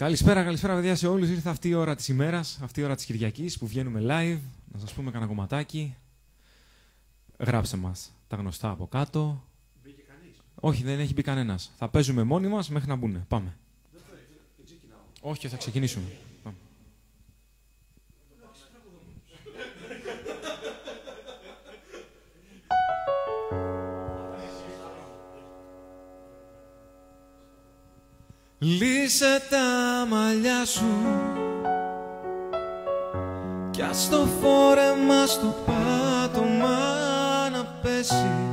Καλησπέρα, καλησπέρα παιδιά σε όλους. Ήρθε αυτή η ώρα της ημέρας, αυτή η ώρα της Κυριακής που βγαίνουμε live. Να σας πούμε κανένα κομματάκι. Γράψτε μας τα γνωστά από κάτω. Μπήκε κανείς; Όχι, δεν έχει μπει κανένας. Θα παίζουμε μόνοι μας μέχρι να μπουν. Πάμε. Όχι, θα ξεκινήσουμε. Λύσε τα μαλλιά σου κι ας το φόρεμα στο πάτωμα να πέσει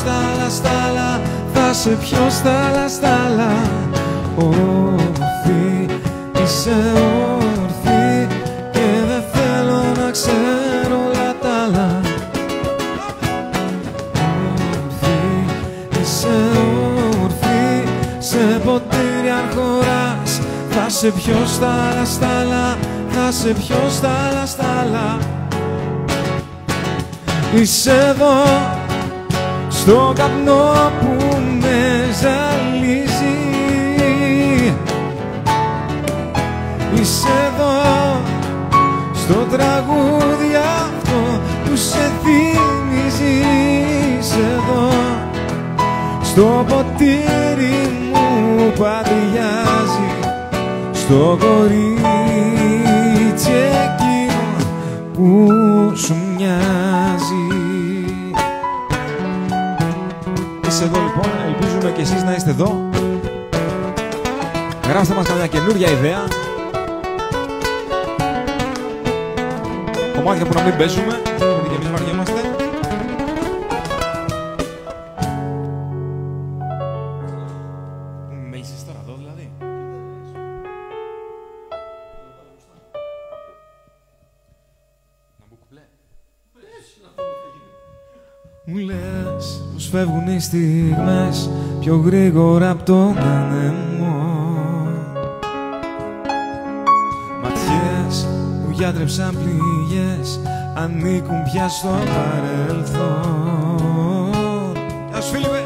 στάλα στάλα θα σε πιω στάλα στάλα. Όμορφη, είσαι όμορφη και δεν θέλω να ξέρω όλα τα άλλα. Όμορφη, είσαι όμορφη Σε ποτήρι αν χωράς. Θα σε πιω στάλα στάλα Θα σε πιω στάλα στάλα. Είσαι εδώ Στο καπνό που με ζαλίζει. Είσαι εδώ στο τραγούδι αυτό που σε θυμίζει Είσαι εδώ στο ποτήρι μου που αδειάζει. Στο κορίτσι εκείνο που σου μοιάζει Είσαι εδώ λοιπόν, ελπίζουμε και εσείς να είστε εδώ. Γράψτε μας καμιά καινούρια ιδέα. Κομμάτια που να μην παίζουμε, γιατί και εμείς βαριόμαστε οι στιγμές πιο γρήγορα από τον ανεμό Ματιές που γιατρέψαν πληγές ανήκουν πια στο παρελθόν. Γεια σου φίλοι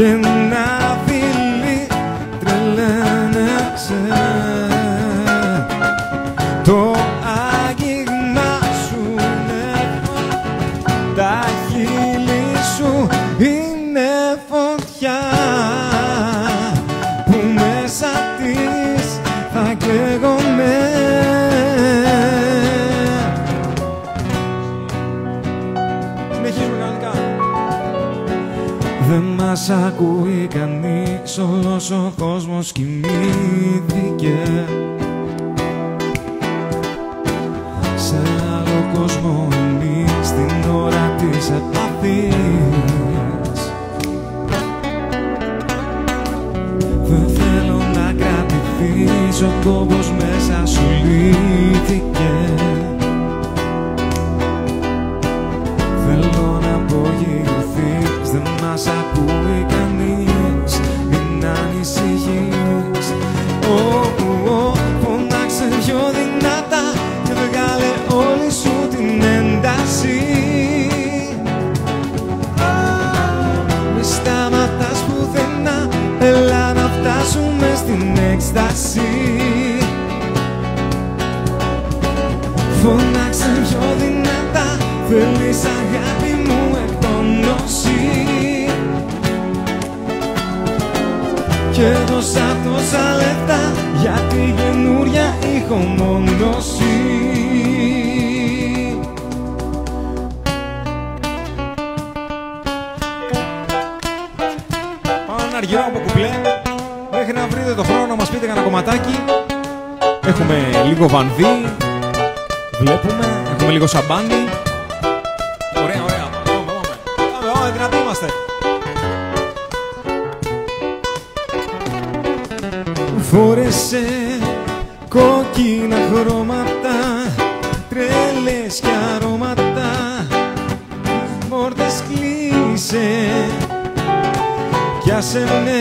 αγκαλιά μας ακούει κανείς, όλος ο κόσμος κοιμήθηκε. Σε άλλο κόσμο εμείς την ώρα της επαφής. Δεν θέλω να κρατηθείς, ο κόμπος δώσα τόσα λεφτά για τη γενούρια ηχομόνωση. Πάω ένα αργυρό από κουμπλέ μέχρι να βρείτε το χρόνο μας πείτε κανένα κομματάκι. Έχουμε λίγο βανδύ, βλέπουμε, έχουμε λίγο σαμπάνι. Φόρεσε κόκκινα χρώματα τρέλες και αρώματα. Μόρτες κλείσε κι άσε με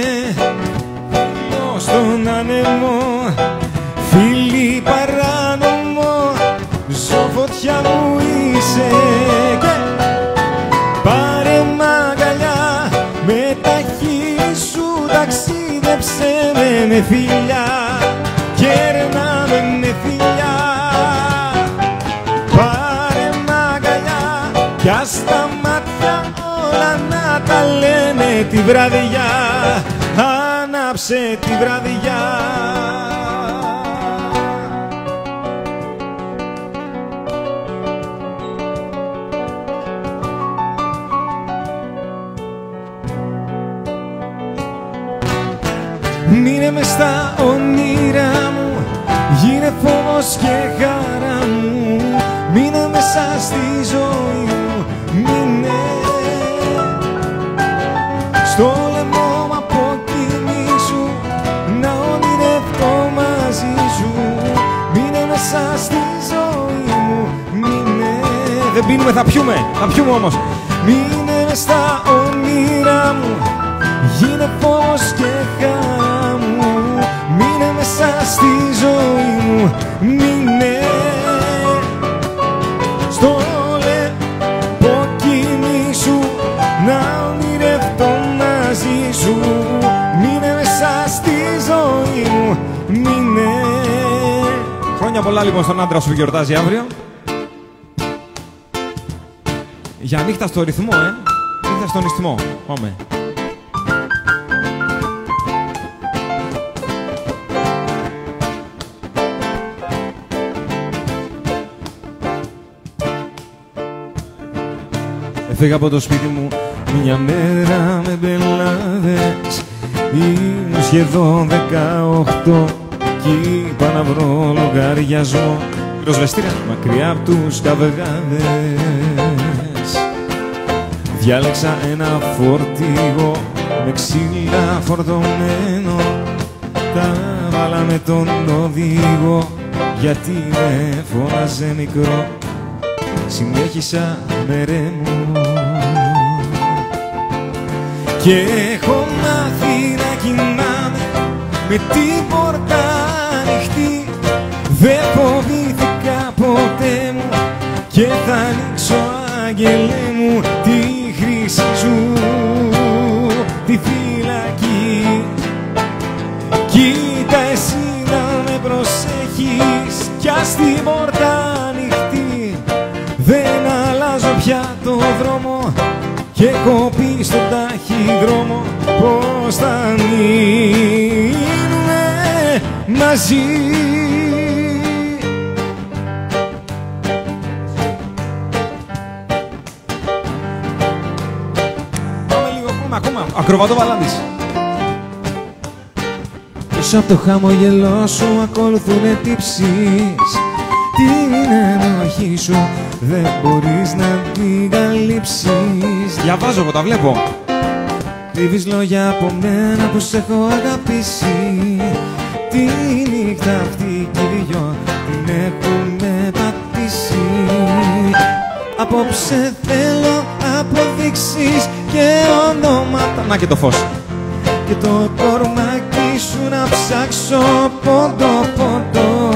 με με φιλιά κέρναμε με φιλιά πάρε μαγκαλιά κι ας τα μάτια όλα να τα λένε τη βραδιά. Άναψε τη βραδιά Μείνε με στα όνειρά μου. Γίνε φόβος και χαρά μου. Μείνε μέσα στη ζωή μου. Μείνε. Στο λαιμό μου αποκοιμήσου Να ονειρευτώ μαζί σου. Μείνε μέσα στη ζωή μου. Μείνε. Δεν πίνουμε θα πιούμε. Θα πιούμε όμως. Μείνε μες στα μου Μείνε Στο λεποκίνη σου Να ονειρευτώ μαζί σου Μείνε μέσα στη ζωή μου Μείνε Χρόνια πολλά λοιπόν στον άντρα σου που γιορτάζει αύριο Για νύχτα στο ρυθμό, ε. Νύχτα στον ρυθμό. Πάμε. Έφεγα από το σπίτι μου μια μέρα με μπελάδες Ήμουν σχεδόν 18 κι είπα να βρω λογαριασμό. Πυροσβεστήρα μακριά απ' τους καυγάδες Διάλεξα ένα φορτίγο με ξύλα φορτωμένο. Τα βάλα με τον οδηγό γιατί με φώναζε μικρό. Συνέχισα με ρέμο και έχω μάθει να κοιμάμαι με την πόρτα ανοιχτή. Δεν φοβήθηκα ποτέ μου και θα ανοίξω άγγελε μου τη χρήση σου τη φυλακή. Κοίτα εσύ να με προσέχεις κι ας την πόρτα ανοιχτή. Δεν αλλάζω πια το δρόμο και έχω πει στον ταχυδρόμο πως θα μείνουμε μαζί Πάμε λίγο ακόμα, ακόμα. Ακροβατό Βαλάντης. Πίσω από το χαμογελό σου ακολουθούν τύψεις Την ενοχή σου δεν μπορείς να την καλύψεις Διαβάζω εγώ, τα βλέπω Κρύβεις λόγια από μένα που σε έχω αγαπήσει. Τη νύχτα αυτή κι οι δυο την έχουμε πατήσει. Απόψε θέλω αποδείξεις και ονόματα. Να και το φως. Και το κορμάκι σου να ψάξω πόντο πόντο.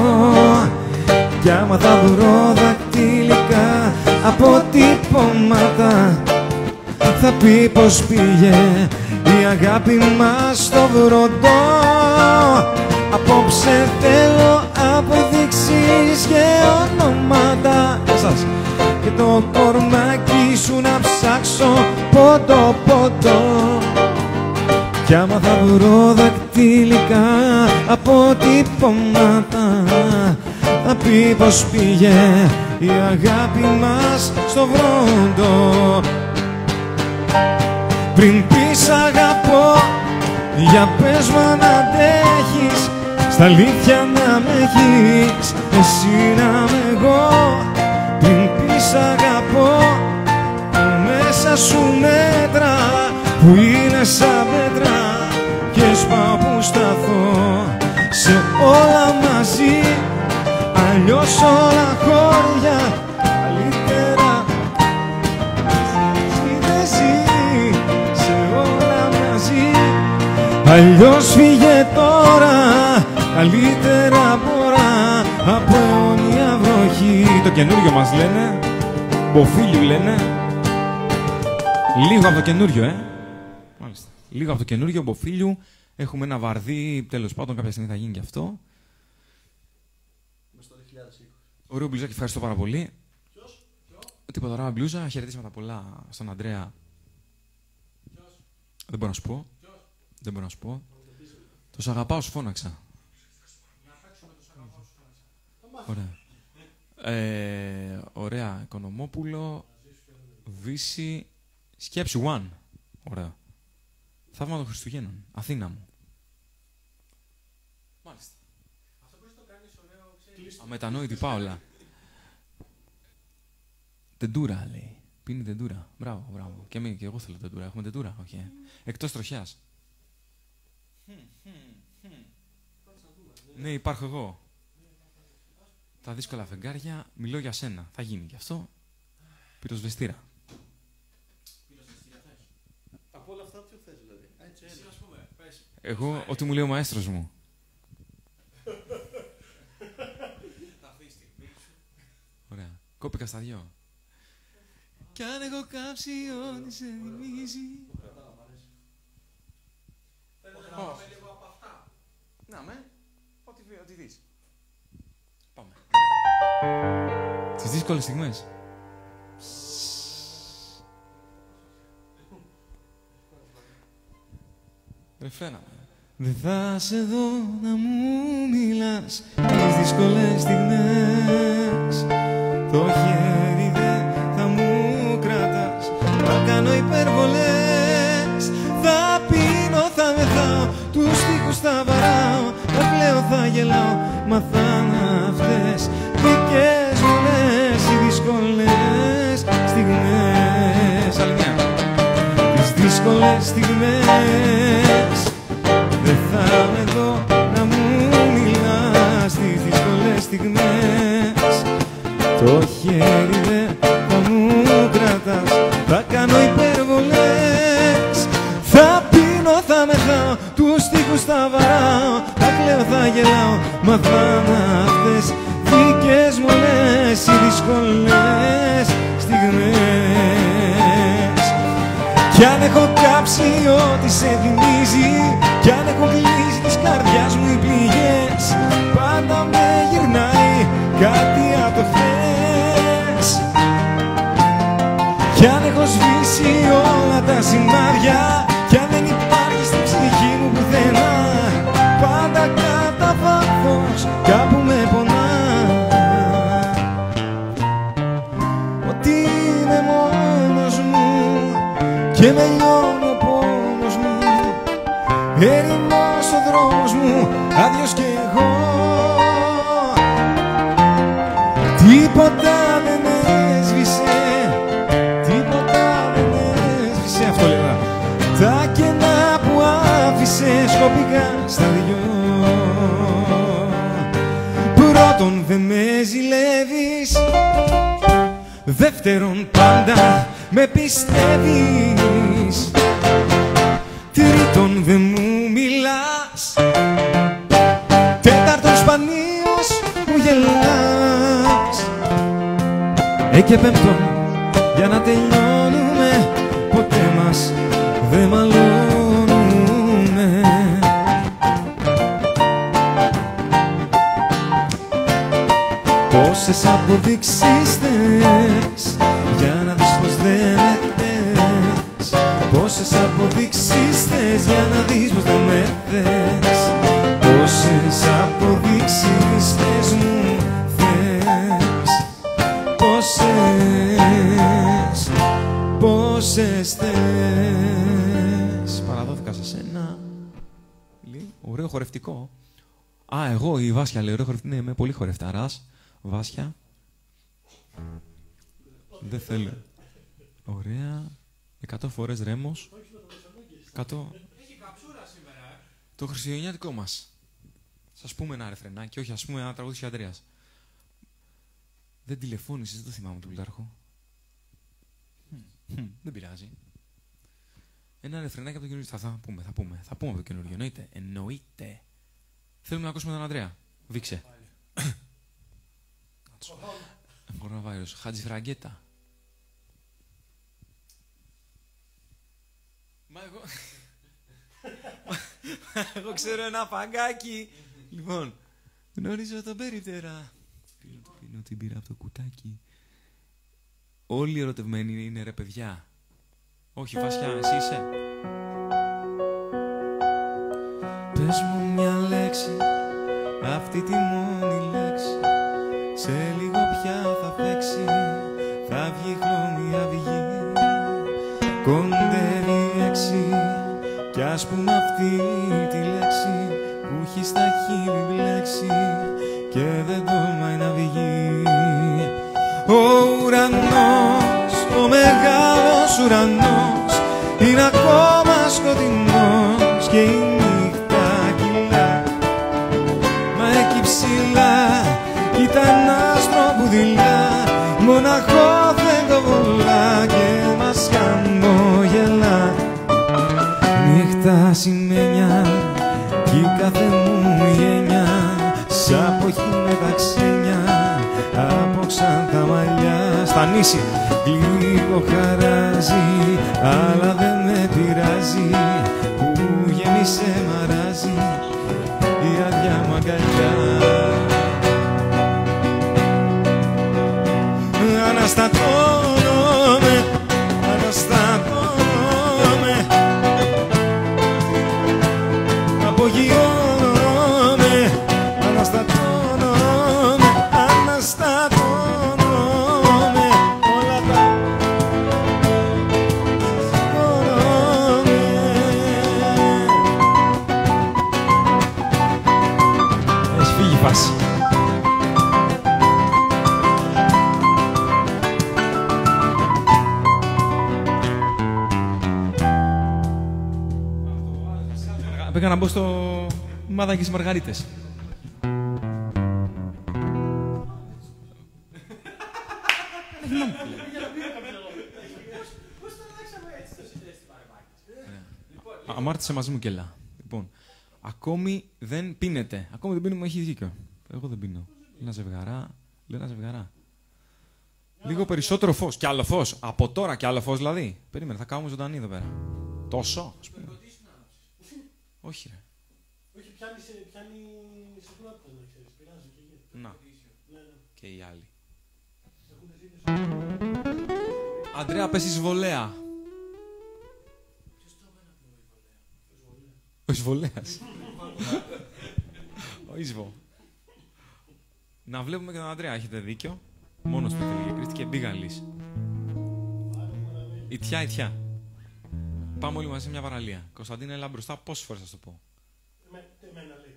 Κι άμα θα βρω δακτυλικά αποτυπώματα θα πει πως πήγε η αγάπη μας στο βροντό. Απόψε θέλω αποδείξεις και ονόματα Εσάς. Και το κορμάκι σου να ψάξω πόντο πόντο κι άμα θα βρω δακτυλικά αποτυπώματα θα πει πως πήγε η αγάπη μας στο βρόντο πριν πεις αγαπώ Για πες μου αν αντέχεις Στα αλήθεια να με έχεις Εσύ να με εγώ. Πριν πεις αγαπώ Μέσα σου μέτρα Που είναι σαν πέτρα Και σπάω που σταθώ. Σε όλα μαζί Αλλιώς όλα χώρια Αλλιώς φύγε τώρα Καλύτερα μπορά Από αιώνια βροχή Το καινούριο μας λένε Μποφίλιου λένε Λίγο από το καινούριο ε Μάλιστα. Λίγο από το καινούριο Μποφίλιου Έχουμε ένα βαρδί, τέλος πάντων κάποια στιγμή θα γίνει και αυτό Ωραίο μπλουζάκι, ευχαριστώ πάρα πολύ. Ποιος, Τίποτα ωραία μπλούζα, χαιρετίσματα πολλά στον Αντρέα. Ποιος; Δεν μπορώ να σου πω. Ποιος; Δεν μπορώ να σου πω. Το σ' αγαπάω, σου φώναξα. Ωραία. Ε, ωραία. Οικονομόπουλο. Βύση. Σκέψη One. Ωραία. Θαύμα των Χριστουγέννων. Αθήνα μου. Μάλιστα. Αμετανόητη Πάολα. Τεντούρα λέει. Πίνει τεντούρα. Μπράβο, μπράβο. Και, εμείς, και εγώ θέλω τεντούρα. Έχουμε τεντούρα, όχι. Ε. Εκτός τροχιάς. Ναι, υπάρχω εγώ. Τα δύσκολα φεγγάρια, μιλώ για σένα. Θα γίνει και αυτό. Πυροσβεστήρα. Από όλα αυτά ποιο θες δηλαδή. Έτσι, Εγώ, ό,τι μου λέει ο μαέστρος μου. Ωραία. Κόπηκα στα δυο. Κι αν έχω κάψει ό,τι σε θυμίζει. Λίγο από αυτά. Να με. Ό,τι, ό,τι δεις. Πάμε. Τις δύσκολες στιγμές. Ρεφρένα. Δεν θα σε δω να μου μιλάς τις δύσκολες στιγμές Το χέρι δεν θα μου κρατάς Θα κάνω υπερβολές γελάω Μα θα είναι αυτές. Δικές μου λες οι δύσκολες στιγμές. Άλλη μια Τις δύσκολες στιγμές. Δεν θα με δω να μου μιλάς. Στις δύσκολες στιγμές. Το χέρι δεν γελάω Μα θα είναι αυτές. Δικές μου λες Οι δύσκολες στιγμές. Κι αν έχω κάψει ό,τι σε θυμίζει Κι αν έχω κλείσει της καρδιάς μου οι πληγές Πάντα με γυρνάει κάτι από το χθες Κι αν έχω σβήσει όλα τα σημάδια και με λιώνει ο πόνος μου Έρημος ο δρόμος μου, άδειος κι εγώ. Τίποτα δεν έσβησε, τίποτα δεν έσβησε. Αυτό λέγα Τα κενά που άφησε σκοπικά στα δυο. Πρώτον δεν με ζηλεύεις Δεύτερον πάντα με πιστεύεις Ε και πέμπτον για να τελειώνουμε Ποτέ μας δεν μαλώνουμε Πόσες αποδείξεις θες χορευτικό. Α, εγώ η Βάσια λέει, ωραίο χορευτικό. Ναι, είμαι πολύ χορευταράς. Βάσια. Δεν θέλω. Ωραία. Εκατό φορές ρέμος. Εκατό. Έχει καψούρα σήμερα, ε. Το χριστουγεννιάτικο μας. Σας πούμε ένα ρεφρενάκι, όχι ας πούμε ένα τραγούδι της Αντρέας. Δεν τηλεφώνησες, δεν το θυμάμαι τον Πλουτάρχο. Χμ, Δεν πειράζει. Ένα ρεφρενάκι από το καινούριο. Θα, θα πούμε, θα πούμε. Θα πούμε από το καινούριο. Εννοείται. Εννοείται. Θέλουμε να ακούσουμε τον Ανδρέα. Βήξε. Κοροναβάιρος. Χάτζη Φραγκέτα. Μα εγώ... εγώ ξέρω ένα παγκάκι. Λοιπόν, γνωρίζω τον περίπτερα. Πίνω, το- πίνω την πήρα από το κουτάκι. Όλοι οι ερωτευμένοι είναι ρε παιδιά. Όχι, Βασιά, εσύ είσαι. Πες μου μια λέξη, αυτή τη μόνη λέξη. Σε λίγο πια θα παίξει, θα βγει χλώμη αυγή. Κοντεύει έξι, κι ας πούμε αυτή τη λέξη. Που έχει στα χείλη μπλέξει και δεν τολμάει να βγει. Ο ουρανός, ο μεγάλος ουρανός Είναι ακόμα σκοτεινός και η νύχτα κυλά. Μα εκεί ψηλά κοίτα ένα άστρο που δειλά Μοναχό δεν το βολά και μας χαμογελά Νύχτα σημαίνια κι η κάθε μου γενιά Σ' αποχή με τα ξένια από ξανθά μαλλιά. Στα νήσι λίγο χαράζει αλλά δεν με πειράζει που γέμισε μαράζει η άδεια μου αγκαλιά μάδα και στις Μαργαρίτες. Πώ το αλλάξαμε έτσι το συνδέστη παρεμβάκι. Αμάρτησε μαζί μου κελά. Λοιπόν, ακόμη δεν πίνετε. Ακόμη δεν πίνουμε, έχει δίκιο. Εγώ δεν πίνω. Ένα ζευγαρά. Λέω ένα ζευγαρά. Λίγο περισσότερο φως. Κι άλλο φως. Από τώρα κι άλλο φως δηλαδή. Περίμενε, θα κάνουμε ζωντανή εδώ πέρα. Τόσο, ας πούμε. Όχι, ρε. Όχι, πιάνει, σε- πιάνει συχνότητα, να ξέρεις. Πειράζει και εκεί. Να. Ναι, ναι. Και οι άλλοι. Αντρέα, πες εισβολέα. Ο εισβολέας. Ο εισβο. Να βλέπουμε και τον Αντρέα, έχετε δίκιο. Μόνος του ήθελε και κρίστηκε μπίγαλης. Ιτιά, ιτιά. Πάμε όλοι μαζί σε μια παραλία. Κωνσταντίνα, έλα μπροστά. Πόσες φορές θα σου το πω. Με, εμένα λέει. Ε,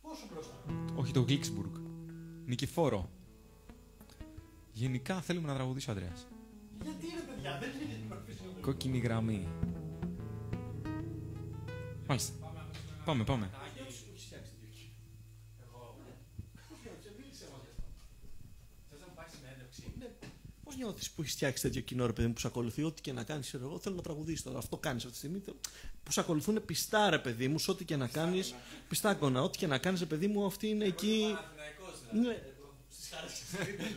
Πόσο μπροστά. Όχι το Γκλίξμπουργκ. Νικηφόρο. Γενικά θέλουμε να τραγουδήσει ο Ανδρέας. Γιατί ρε παιδιά, δεν είναι την προφησιογραφία. Κόκκινη γραμμή. Μάλιστα. Πάμε, πάμε. Νιώθεις που έχεις φτιάξει τέτοιο κοινό, ρε παιδί μου, που σε ακολουθεί, ό,τι και να κάνεις, ξέρω εγώ, θέλω να τραγουδήσεις τώρα. Αυτό κάνεις αυτή τη στιγμή. θε- Που σε ακολουθούν πιστά, ρε παιδί μου, σε ό,τι και να κάνεις. Πιστά κονά, ό,τι και να κάνεις, ρε παιδί μου, αυτή είναι εκεί. Ναι.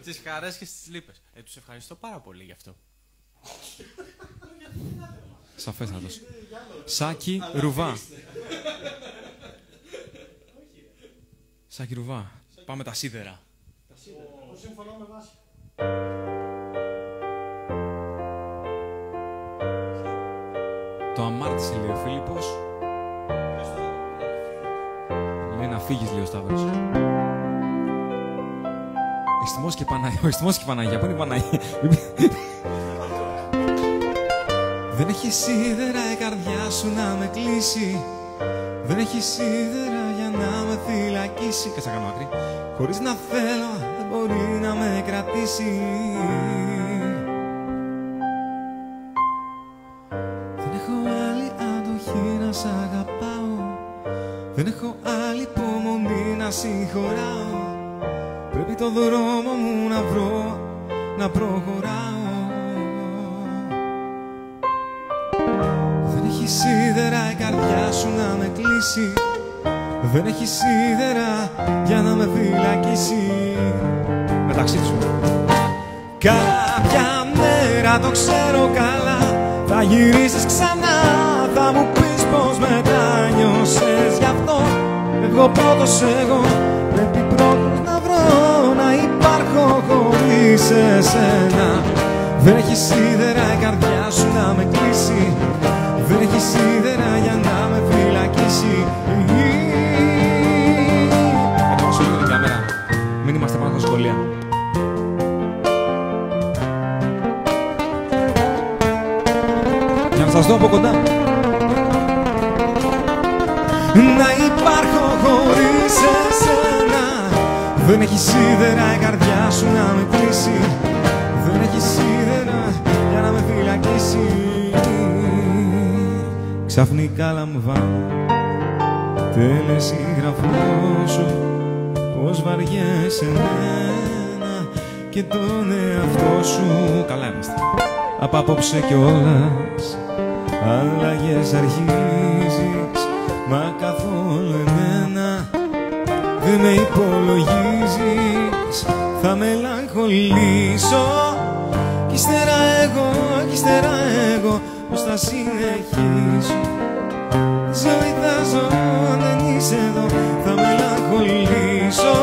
Στις χαρές και στις λύπες. Ε, τους ευχαριστώ πάρα πολύ γι' αυτό. Σαφέστατος. Σάκη Ρουβά. Σάκη Ρουβά. Πάμε τα σίδερα. Εγώ συμφωνώ με βάση. Το αμάρτησε, λέει ο Φίλιππος. Λέει να φύγεις, λέει ο Σταύρος. Ιστιμός και Παναγία. Ο Ιστιμός και Παναγία. Πού είναι η Παναγία; Δεν έχει σίδερα η καρδιά σου να με κλείσει Δεν έχει σίδερα για να με φυλακίσει Κάτσα κάνω άκρη Χωρίς να θέλω δεν μπορεί να με κρατήσει Δεν έχω άλλη υπομονή να συγχωράω Πρέπει το δρόμο μου να βρω να προχωράω. Δεν έχει σίδερα η καρδιά σου να με κλείσει. Δεν έχει σίδερα για να με φυλακίσει. Μεταξύ τους. Κάποια μέρα το ξέρω καλά. Θα γυρίσεις ξανά Θα μου πεις πως μετάνιωσες. Γι' αυτό εγώ πρώτος εγώ Πρέπει πρώτος να βρω Να υπάρχω χωρίς εσένα. Δεν έχεις σίδερα η καρδιά σου να με κλείσει. Δεν έχεις σίδερα για να με φυλακίσει. Ακόμα σου λίγο την κάμερα. Μην είμαστε πάνω στα σχολεία. Για να σας δω από κοντά. Να Δεν έχει σίδερα η καρδιά σου να με κλείσει. Δεν έχει σίδερα για να με φυλακίσει. Ξαφνικά λαμβάνω Τελεσίγραφό σου. Πως βαριέσαι εμένα Και τον εαυτό σου. Καλά είμαστε. Απ' απόψε κιόλας Αλλαγές αρχίζεις με υπολογίζεις. Θα μελαγχολήσω. Κι ύστερα εγώ, κι ύστερα εγώ Πως θα συνεχίσω. Τη ζωή θα ζω αν δεν είσαι εδώ Θα μελαγχολήσω.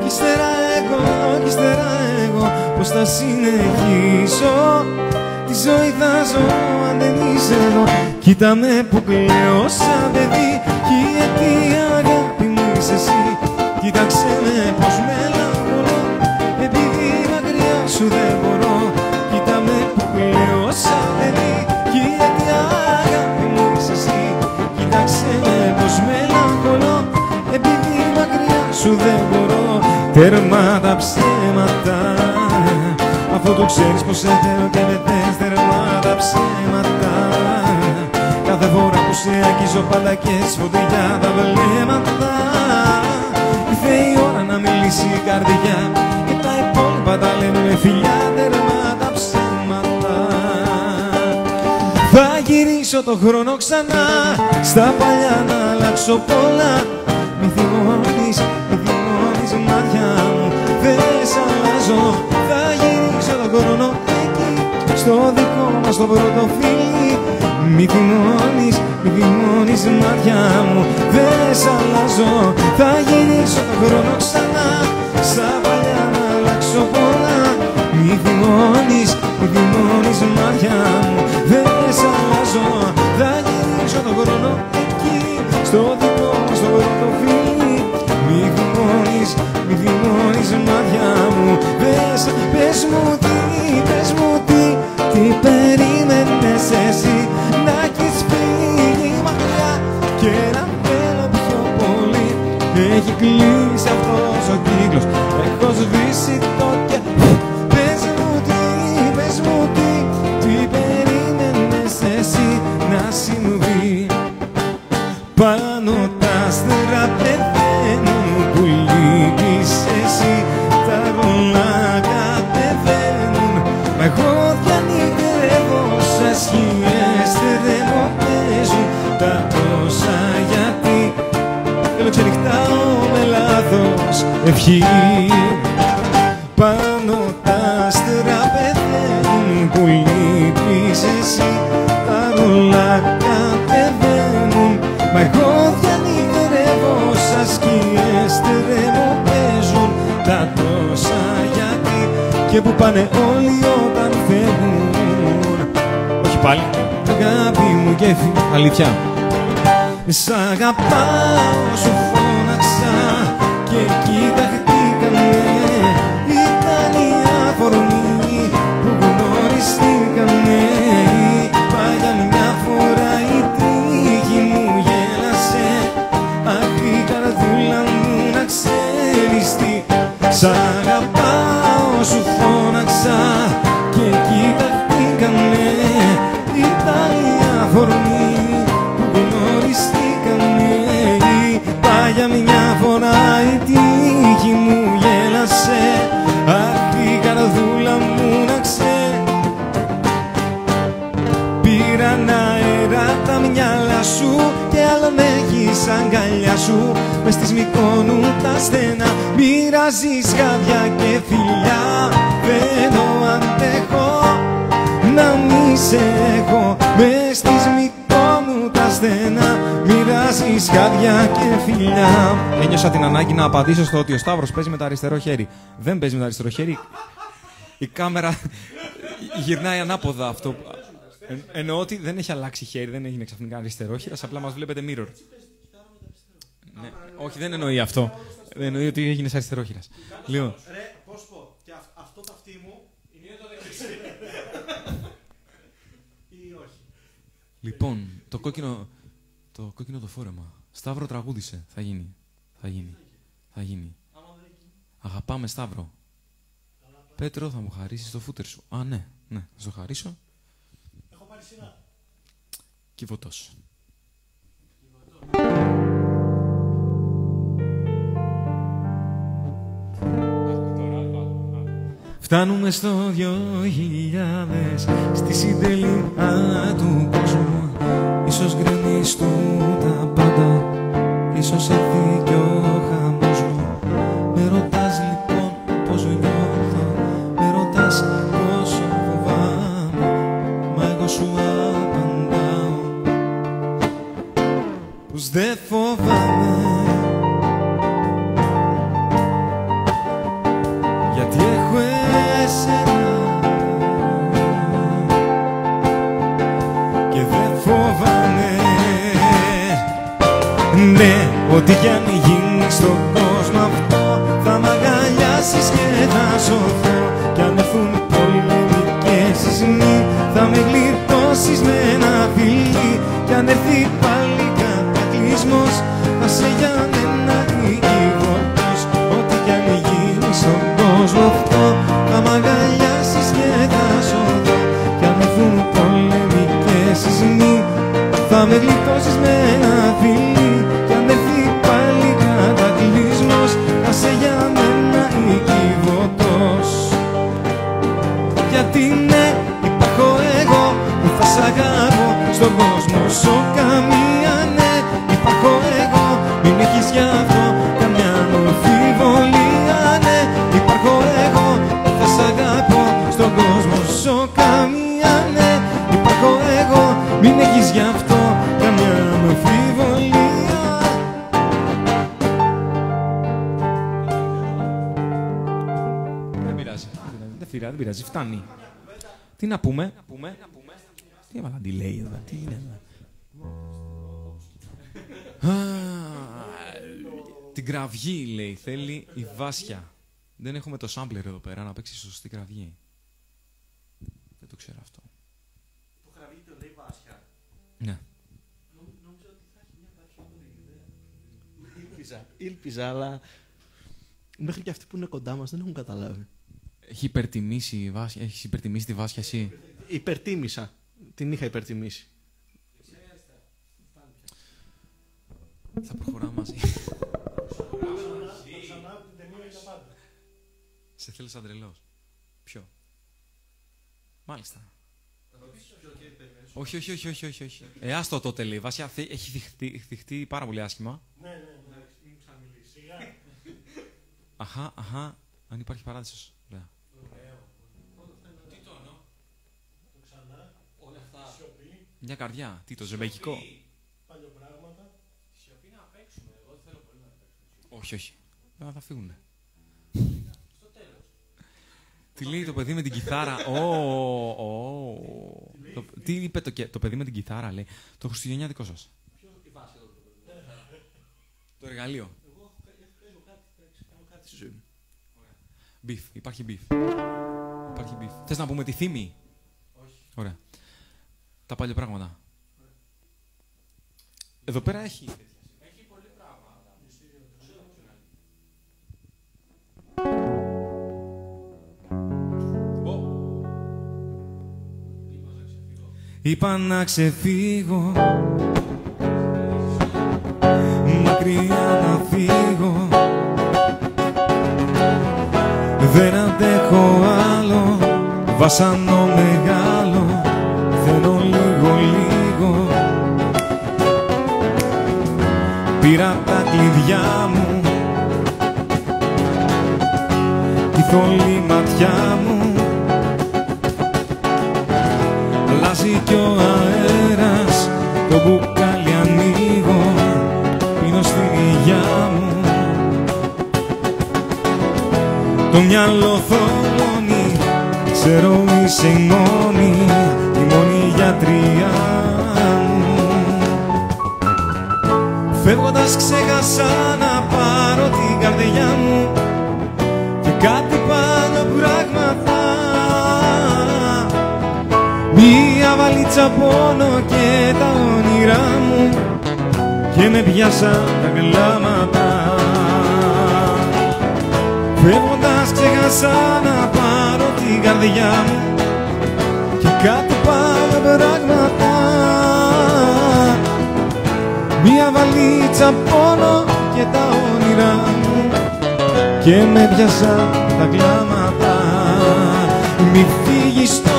Κι ύστερα εγώ, κι ύστερα εγώ Πως θα συνεχίσω. Τη ζωή θα ζω αν δεν είσαι εδώ. Κοίτα με που κλαίω σαν παιδί Κι η αιτία Κοίταξε με πως μελαγχολώ Επειδή μακριά σου δεν μπορώ Κοίτα με που κλαίω σαν παιδί. Κι η αιτία αγάπη μου είσαι εσύ Κοίταξε με πως μελαγχολώ Επειδή μακριά σου δεν μπορώ Τέρμα τα ψέματα. Αφού το ξέρεις πως σε θέλω και με θες Τέρμα τα ψέματα. Κάθε φορά που σε αγγίζω πάντα και σφοδιά τα βλέμματα. Ήρθε η ώρα να μιλήσει η καρδιά Και τα υπόλοιπα τα λένε με φιλιά Τέρμα τα ψέματα. Θα γυρίσω το χρόνο ξανά Στα παλιά να αλλάξω πολλά. Μη θυμώνεις, μη θυμώνεις μάτια μου Δεν σ' αλλάζω. Θα γυρίσω το χρόνο εκεί Στο δικό μας το πρώτο φίλι Μη θυμώνεις, μη θυμώνεις μάτια μου Δεν σ' αλλάζω. Θα γυρίσω το χρόνο ξανά Στα παλιά να αλλάξω πολλά. Μη θυμώνεις, μη θυμώνεις μάτια μου Δεν σ' αλλάζω, θα γυρίσω τον χρόνο εκεί Στο δικό μας το πρώτο φίλι. Μη θυμώνεις, μη θυμώνεις μάτια μου Πες, πες μου τι, πες μου τι Τι Σ' αγαπάω σου απαντήσω στο ότι ο Σταύρος παίζει με το αριστερό χέρι. Δεν παίζει με το αριστερό χέρι. Η κάμερα γυρνάει ανάποδα αυτό. Ε, εννοώ ότι δεν έχει αλλάξει χέρι, δεν έγινε ξαφνικά αριστερόχειρα, απλά μας βλέπετε mirror. Ναι, όχι, δεν εννοεί αυτό. Δεν εννοεί ότι έγινε αριστερόχειρα. Λοιπόν, Ρε, πώς πω, και αυ- αυτό το αυτί μου είναι το δεξί. Ή όχι. λοιπόν το, κόκκινο, το κόκκινο το φόρεμα. Σταύρο τραγούδισε. Θα γίνει. Θα γίνει. Θα γίνει. Αγαπάμε Σταύρο. Πέτρο, θα μου χαρίσεις το φούτερ σου. Α, ναι, ναι, θα σου το χαρίσω. Έχω πάρει σειρά. Κυβωτός. Φτάνουμε στο 2000 στη συντελεία του κόσμου Ίσως γκρεμιστούν τα πάντα Ίσως έρθει κι ο Πως δεν φοβάμαι κραυγή λέει θέλει η Βάσια. Δεν έχουμε το sampler εδώ πέρα να παίξει σωστή κραυγή. Δεν το ξέρω αυτό. Το γραβεί το λέει Βάσια. Ναι. Νόμιζα ότι θα έχει μια περισσότερη ιδέα. Ήλπιζα, ήλπιζα, αλλά μέχρι και αυτοί που είναι κοντά μας δεν έχουν καταλάβει. Έχει υπερτιμήσει, η Βάσια, έχεις υπερτιμήσει τη Βάσια εσύ; Υπερτίμησα. Την είχα υπερτιμήσει. Θα προχωράμε μαζί. Σε θέλω σαν τρελός. Ποιο; Μάλιστα. Όχι, όχι, όχι, όχι, όχι, όχι. Ε, άστο τότε λέει. Βάσια θε- έχει θυχτεί, θυχτεί πάρα πολύ άσχημα. Αχα, αχα. Αν υπάρχει παράδεισος. Ωραία. Μια καρδιά. Τι, το ζεμπεκικό. Όχι, όχι. Α, θα φύγουνε. Τι λέει το παιδί με την κιθάρα; Ω, ω. Το- Τι είπε το, και- το παιδί με την κιθάρα, λέει. Το χριστουγεννιάτικο σας. Το εργαλείο. Κάνω κάτι στη ζωή μου. Μπιφ. Υπάρχει μπιφ. Υπάρχει μπιφ. Θες να πούμε τη θύμη; Όχι. Ωραία. Τα παλιά πράγματα. Εδώ πέρα έχει. Είπα να ξεφύγω. Μακριά να φύγω. Δεν αντέχω άλλο. Βασανό μεγάλο. Θέλω λίγο λίγο. Πήρα τα κλειδιά μου. Τη θολή ματιά μου Αλλάζει κι ο αέρας Το μπουκάλι ανοίγω Πίνω στην υγειά μου. Το μυαλό θολώνει Ξέρω είσαι η μόνη Η μόνη γιατριά μου. Φεύγοντας ξέχασα να πάρω την καρδιά μου Μία βαλίτσα πόνο και τα όνειρά μου Και με πιάσαν τα κλάματα Φεύγοντας ξέχασα να πάρω την καρδιά μου Και κάτι πάνω πράγματα. Μία βαλίτσα πόνο και τα όνειρά μου Και με πιάσαν τα κλάματα Μη φύγεις τώρα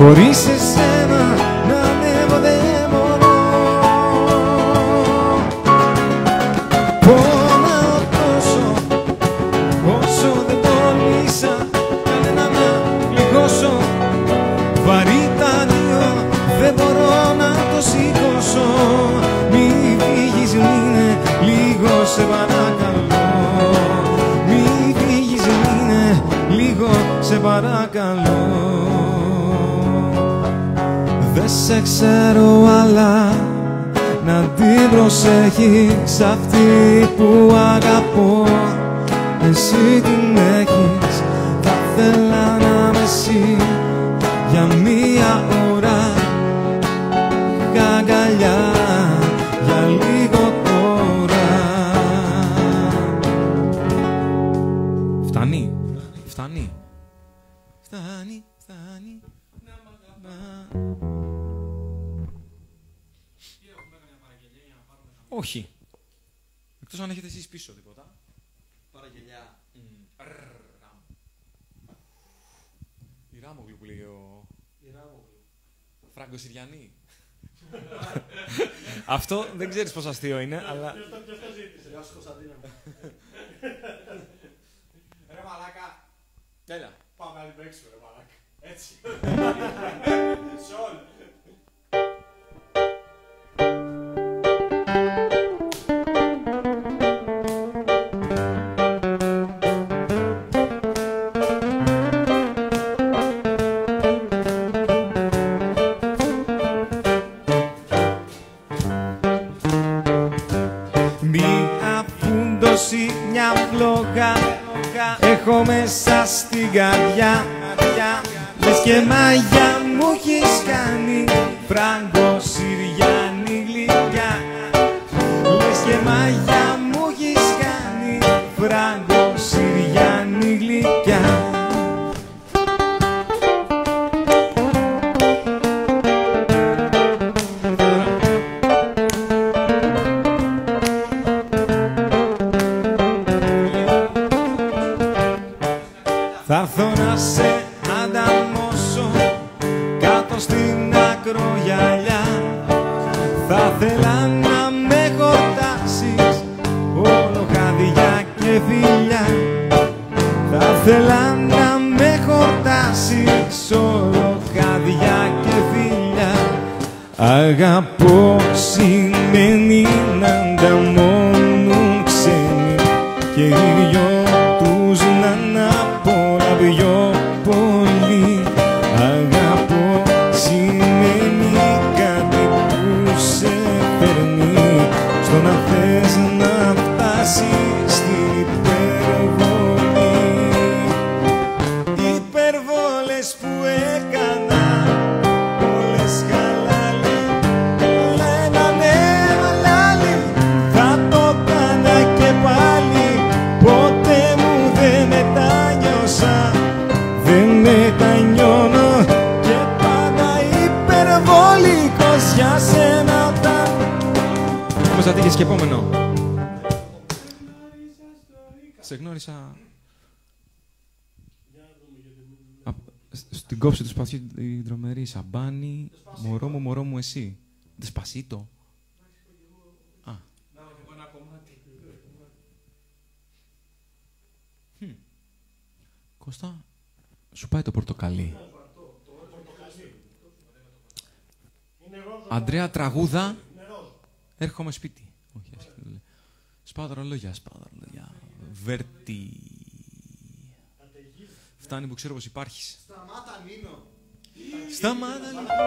Χωρίς εσένα σε ξέρω αλλά να την προσέχεις. Αυτή που αγαπώ Αυτό δεν ξέρεις πόσο αστείο είναι, αλλά... Γεια σου Κωνσταντίνα. Ρε μαλάκα, Έλα. πάμε να παίξουμε ρε μαλάκα. Έτσι. Σπάω τα ρολόγια, σπάω τα ρολόγια. Βέρτι. Φτάνει που ξέρω πως υπάρχεις. Σταμάτα, Νίνο. Σταμάτα λοιπόν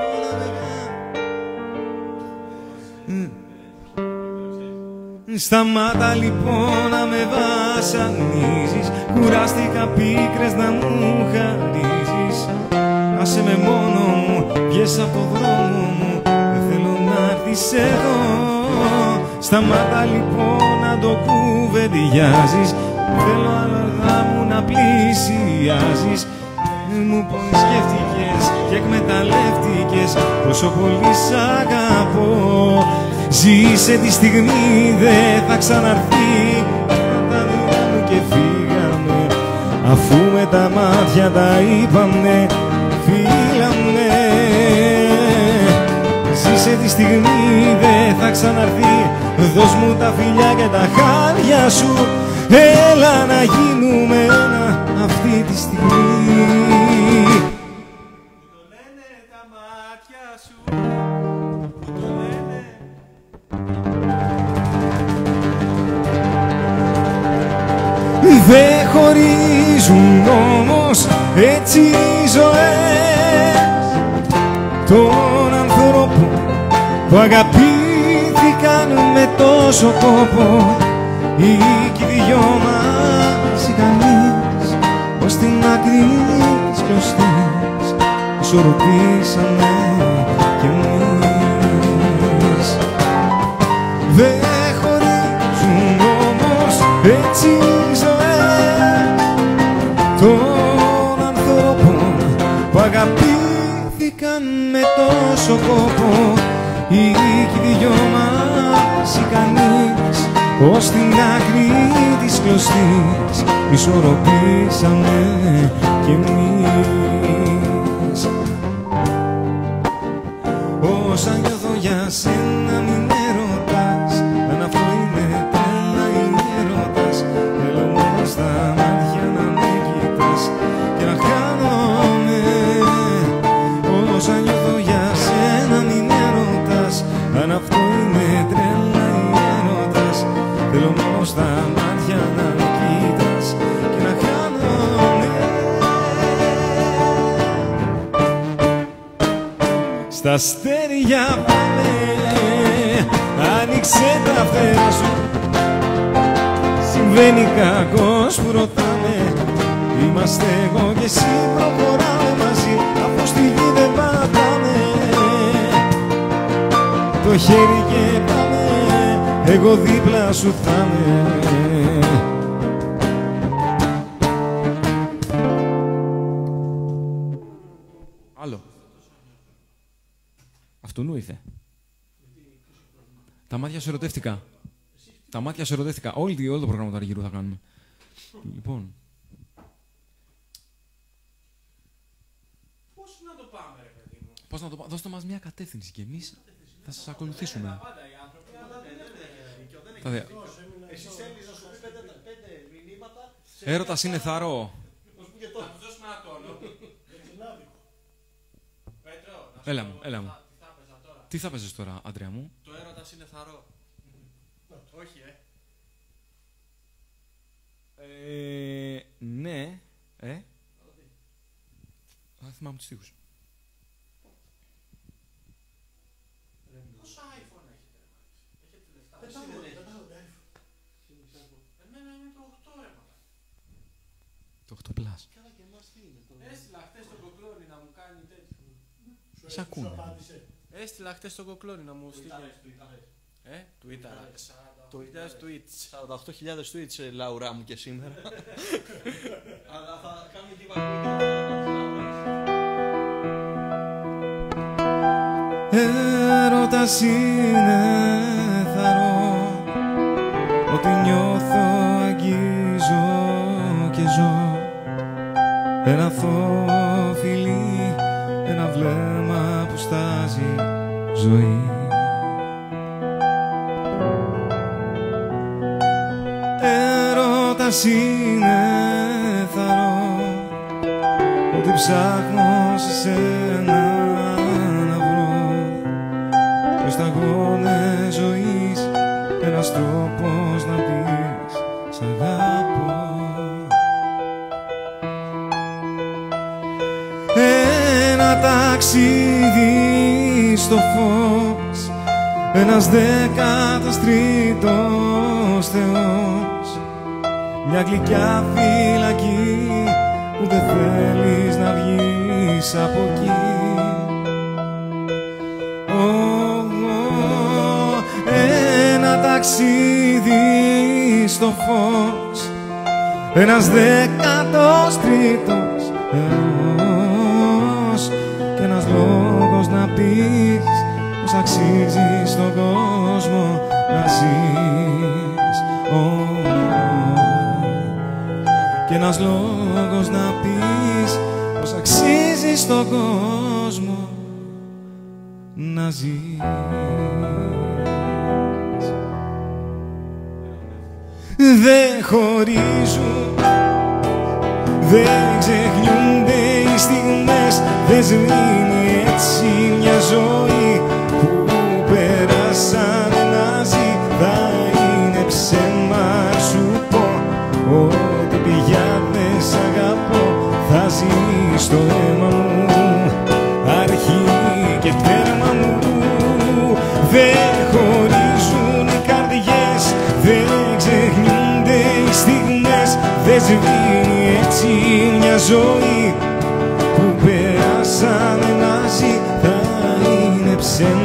Σταμάτα λοιπόν να με βασανίζεις Κουράστηκα πίκρες να μου χαρίζεις Άσε με μόνο μου, βγες από το δρόμο μου Δεν θέλω να έρθεις εδώ Σταμάτα λοιπόν να το κουβεντιάζεις. Θέλω αργά μου να πλησιάζεις. Μου πως σκέφτηκες και εκμεταλλεύτηκες. Πόσο πολύ σ' αγαπώ. Ζήσε τη στιγμή δεν θα ξαναρθεί. Τα δικά μου και φύγαμε. Αφού με τα μάτια τα είπαμε φύγαμε στιγμή δεν θα ξαναρθεί Δώσ' μου τα φιλιά και τα χάρια σου Έλα να γίνουμε ένα αυτή τη στιγμή Το λένε τα μάτια σου. Που το λένε. Δεν χωρίζουν όμως έτσι οι ζωές Των ανθρώπων που αγαπήθηκαν με τόσο κόπο Ή κι οι δυο μας ικανείς Ως την άκρη της κλωστής Ισορροπήσαμε κι εμείς. Δεν χωρίζουν όμως έτσι οι ζωές των ανθρώπων που αγαπήθηκαν με τόσο κόπο οι κι οι δυο μας ικανείς ως την άκρη της κλωστής ισορροπήσαμε κι εμείς Στα αστέρια πάμε. Άνοιξε τα φτερά σου. Συμβαίνει κακός που ρωτάμε. Είμαστε εγώ και εσύ προχωράμε μαζί Αφού στη γη δεν πατάμε. Το χέρι και πάμε Εγώ δίπλα σου θα είμαι σου ερωτεύτηκα. Τα μάτια σου ερωτεύτηκα. Όλη, όλο το πρόγραμμα του Αργυρού θα κάνουμε. Λοιπόν. Πώς να το πάμε, ρε παιδί μου; Πώς να το πάω. Δώστε μας μια κατεύθυνση και εμείς θα σας ακολουθήσουμε. Πάντα οι άνθρωποι. Θα δει- Εσύ θέλεις να σου πει πέντε, πέντε μηνύματα. σε Έρωτας μια είναι χαρά. θαρό. Να σου πει και το- Να του δώσουμε ένα τόνο. Πέτρο, να σου Έλα πω μου, έλα μου. τι θα έπαιζα τώρα. Τι θα παίζεις τώρα, άντρια μου; Το έρωτας είναι θαρό. Όχι, ε. Ε, ναι. Ε. Θα θυμάμαι τους στίχους. Πόσα iPhone έχετε, ρε μάγκες; Έχετε λεφτά. Δεν Εσύ τα δεν έχω, έχεις. δεν τα έχω. Εμένα είναι το 8 ρε μαλάκα. Το 8 plus. Καλά και εμάς τι είναι τώρα; Έστειλα χτες τον κοκλώνη να μου κάνει τέτοιο. Σ' ακούνε. Έστειλα χτες τον κοκλώνη να μου στείλει. Ε, Twitter. Το 2000 tweets. 48.000 tweets, Λαουρά μου και σήμερα. Αλλά θα κάνουμε και παγκόσμια. Έρωτας είναι θαρό Ότι νιώθω αγγίζω και ζω Ένα θόφιλι, ένα βλέμμα που στάζει ζωή Έρωτας είναι θαρό Ότι ψάχνω σε σένα να βρω. Στους σταγόνες ζωής Ένας τρόπος να πεις Σ' αγαπώ. Ένα ταξίδι στο φως Ένας δέκατος τρίτος Θεός Μια γλυκιά φυλακή Που δεν θέλεις να βγεις από εκεί. Ω, ω, Ένα ταξίδι στο φως Ένας δέκατος τρίτος Θεός Και ένας λόγος να πεις Πως αξίζει στον κόσμο να ζεις ένας λόγος να πεις Πως αξίζει στον κόσμο να ζεις. Δεν χωρίζουν δεν ξεχνιούνται οι στιγμές Δεν σβήνει έτσι μια ζωή ζωή Που πέρασαν να ζει Θα είναι ψέμα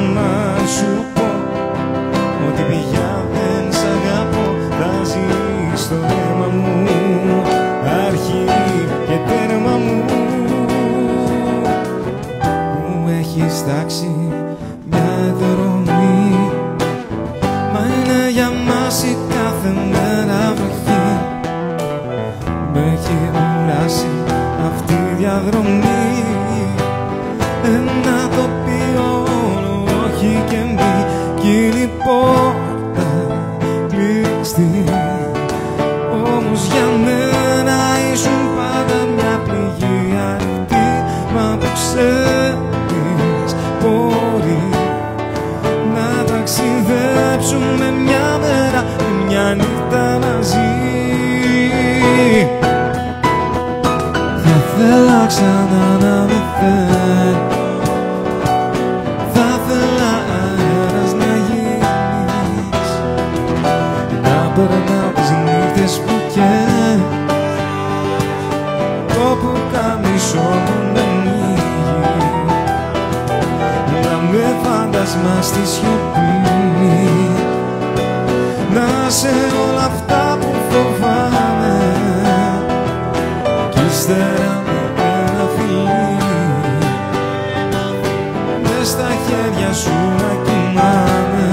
σου να κοιμάμαι.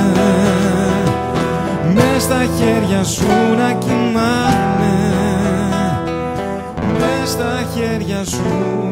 Μες στα χέρια σου να κοιμάμαι. Μες στα χέρια σου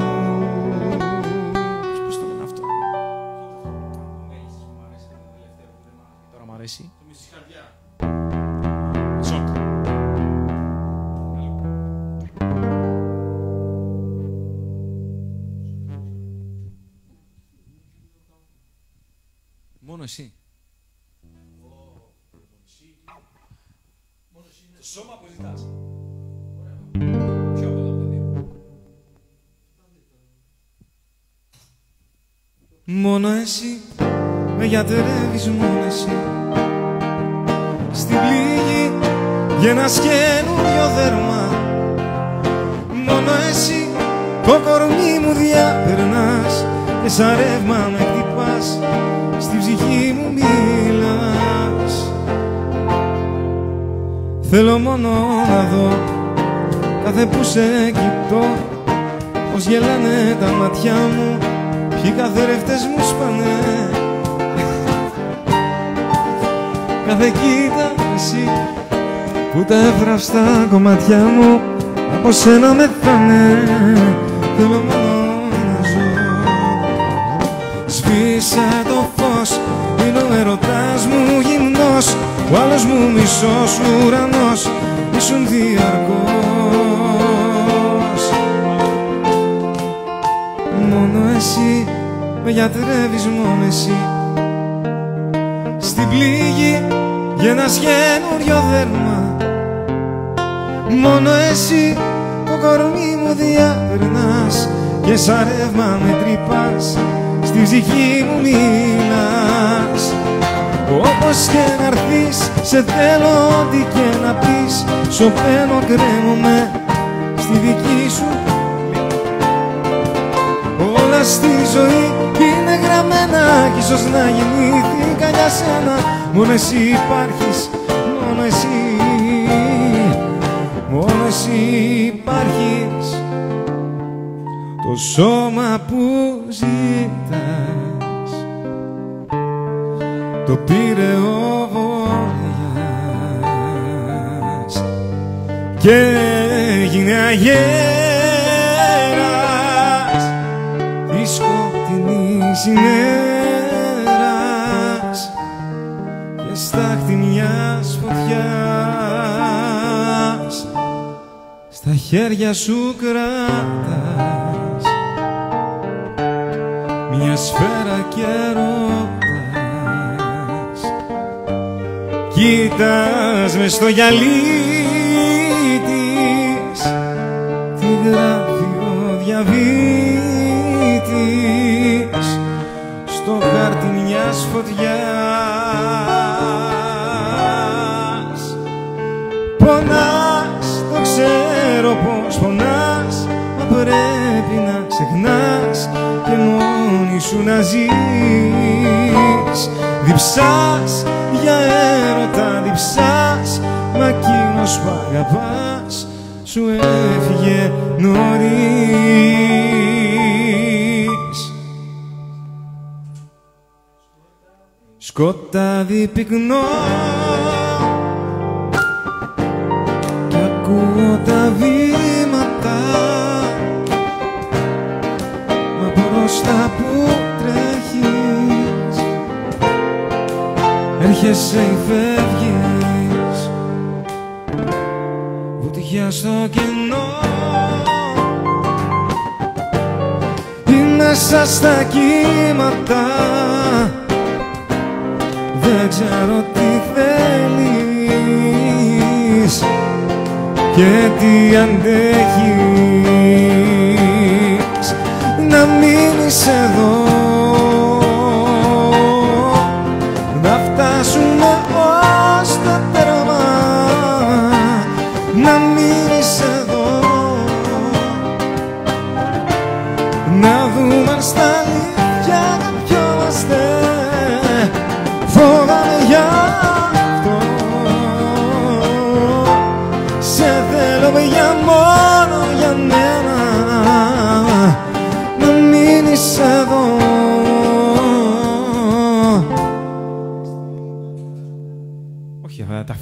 Μόνο εσύ με γιατρεύεις μόνο εσύ. Στην πληγή γεννάς καινούριο δέρμα. Μόνο εσύ το κορμί μου διαπερνάς Και σαν ρεύμα με χτυπάς. Στη ψυχή μου μιλάς. Θέλω μόνο να δω κάθε που σε κοιτώ Πως γελάνε τα μάτια μου Ποιοι καθρέφτες μου σπάνε. Κάθε κοίτα εσύ Που τα εύραυστα κομμάτια μου Από σένα μεθάνε Θέλω μόνο να ζω. Σβήσε το φως Είναι ο ερωτάς μου γυμνός. Ο άλλος μου μισός ουρανός Ήσουν διαρκώς Μόνο εσύ με γιατρεύεις μόνο εσύ. Στην πληγή γεννάς καινούριο δέρμα. Μόνο εσύ το κορμί μου διάρνας Και σαν ρεύμα με τρυπάς. Στη ψυχή μου μιλάς. Όπως και να έρθεις σε θέλω ό,τι και να πεις. Σωπαίνω κρέμομαι στη δική σου Όλα στη ζωή. Είναι γραμμένα Κι ίσως να γεννήθηκα για σένα Μόνο εσύ υπάρχεις, μόνο εσύ. Μόνο εσύ υπάρχεις. Το σώμα που ζητάς. Το πήρε ο Βορειάς Και έγινε αγέρας σκοτεινής ημέρας Και στάχτη μιας φωτιάς. Στα χέρια σου κρατάς Μια σφαίρα και ρωτάς. Κοίτας μες στο γυαλί της Τι γράφει ο διαβήτης. Στο χάρτη μιας φωτιάς. Πονάς, το ξέρω πως πονάς Μα πρέπει να ξεχνάς και μόνη σου να ζεις. Διψάς για έρωτα, διψάς Μα εκείνος που αγαπάς σου έφυγε νωρίς Σκοτάδι πυκνό. Κι ακούω τα βήματα. Μα μπροστά που τρέχεις Έρχεσαι ή φεύγεις. Βουτιά στο κενό. Ή μέσα στα κύματα δεν ξέρω τι θέλεις και τι αντέχεις. Να μείνεις εδώ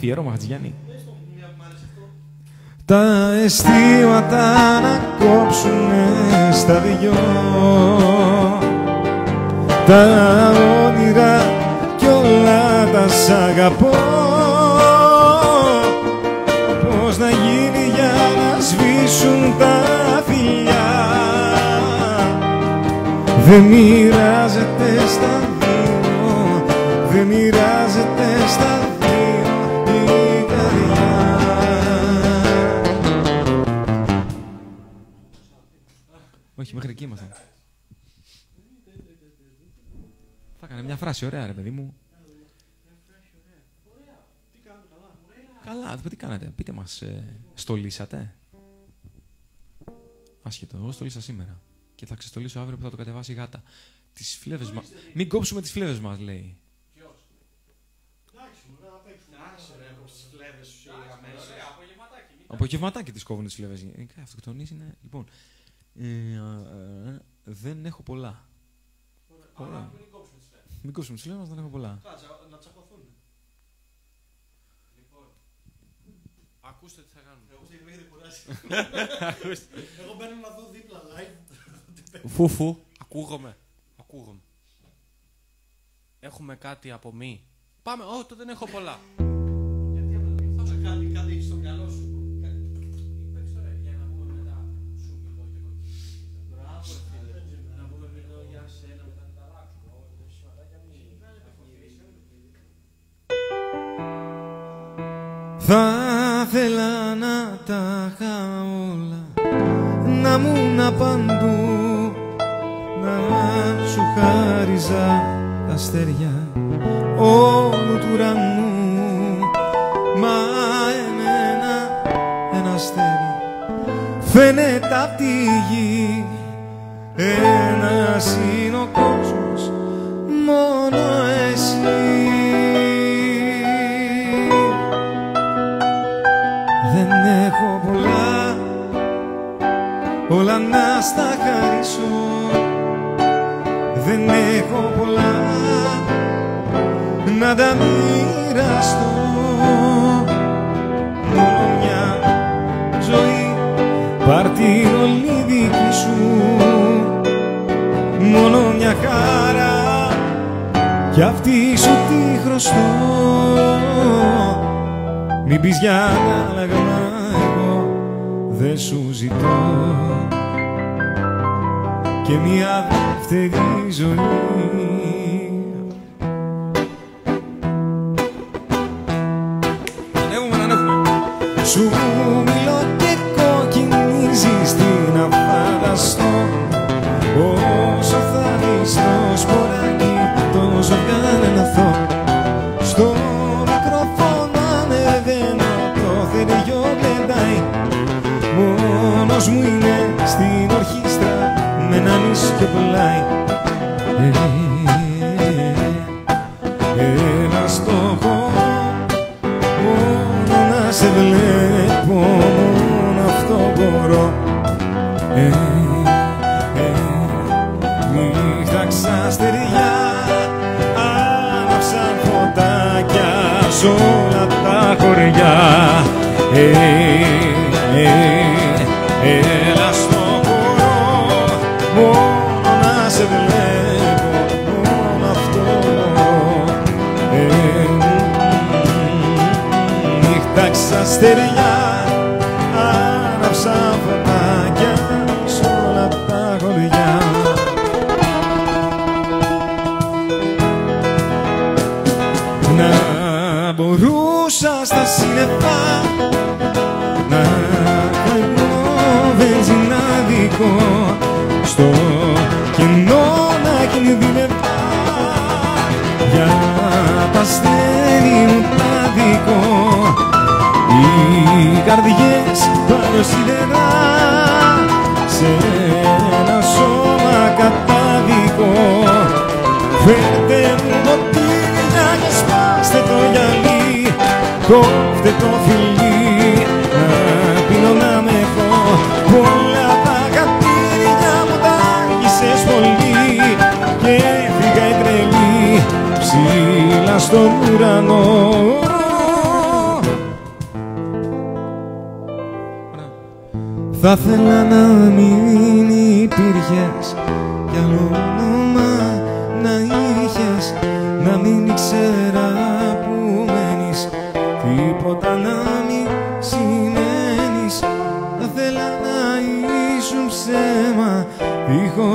αφιέρωμα, Χατζηγιάννη. Τα αισθήματα να κόψουνε στα δυο. Τα όνειρα κι όλα τα σ' αγαπώ. Πώς να γίνει για να σβήσουν τα φιλιά. Δεν μοιράζεται στα δύο Δεν μοιράζεται Όχι, μέχρι εκεί ήμασταν. Θα έκανε μια φράση ωραία, ρε παιδί μου. Καλά, τι κάνατε, πείτε μας, ε, στολίσατε. Άσχετο, εγώ στολίσα σήμερα. Και θα ξεστολίσω αύριο που θα το κατεβάσει η γάτα. Τις φλέβες μας. Μην κόψουμε τις φλέβες μας, λέει. Απογευματάκι τις κόβουν τις φλέβες. Ε, Αυτοκτονής είναι. Λοιπόν, ε, ε, ε, δεν έχω πολλά. Πολλά. Μην κόψουμε τις φλέβες μας, δεν έχω πολλά. Να τσακωθούν. Ακούστε τι θα κάνουμε. Εγώ μπαίνω να δω δίπλα live. Φούφου. Ακούγομαι. Ακούγομαι. Έχουμε κάτι από μη. Πάμε. Ω, το δεν έχω πολλά. Κάτι, κάτι Θα ήθελα να τα είχα όλα. Να μου να παντού Να σου χάριζα τα αστέρια Όλου του ουρανού. Μα εμένα ένα αστέρι Φαίνεται απ' τη γη να στα χαρίσω. Δεν έχω πολλά Να τα μοιραστώ. Μόνο μια ζωή Πάρ' την όλη δική σου. Μόνο μια χαρά Κι αυτή σου τη χρωστώ. Μην πεις για άλλαγμα εγώ δεν σου ζητώ και μια δεύτερη ζωή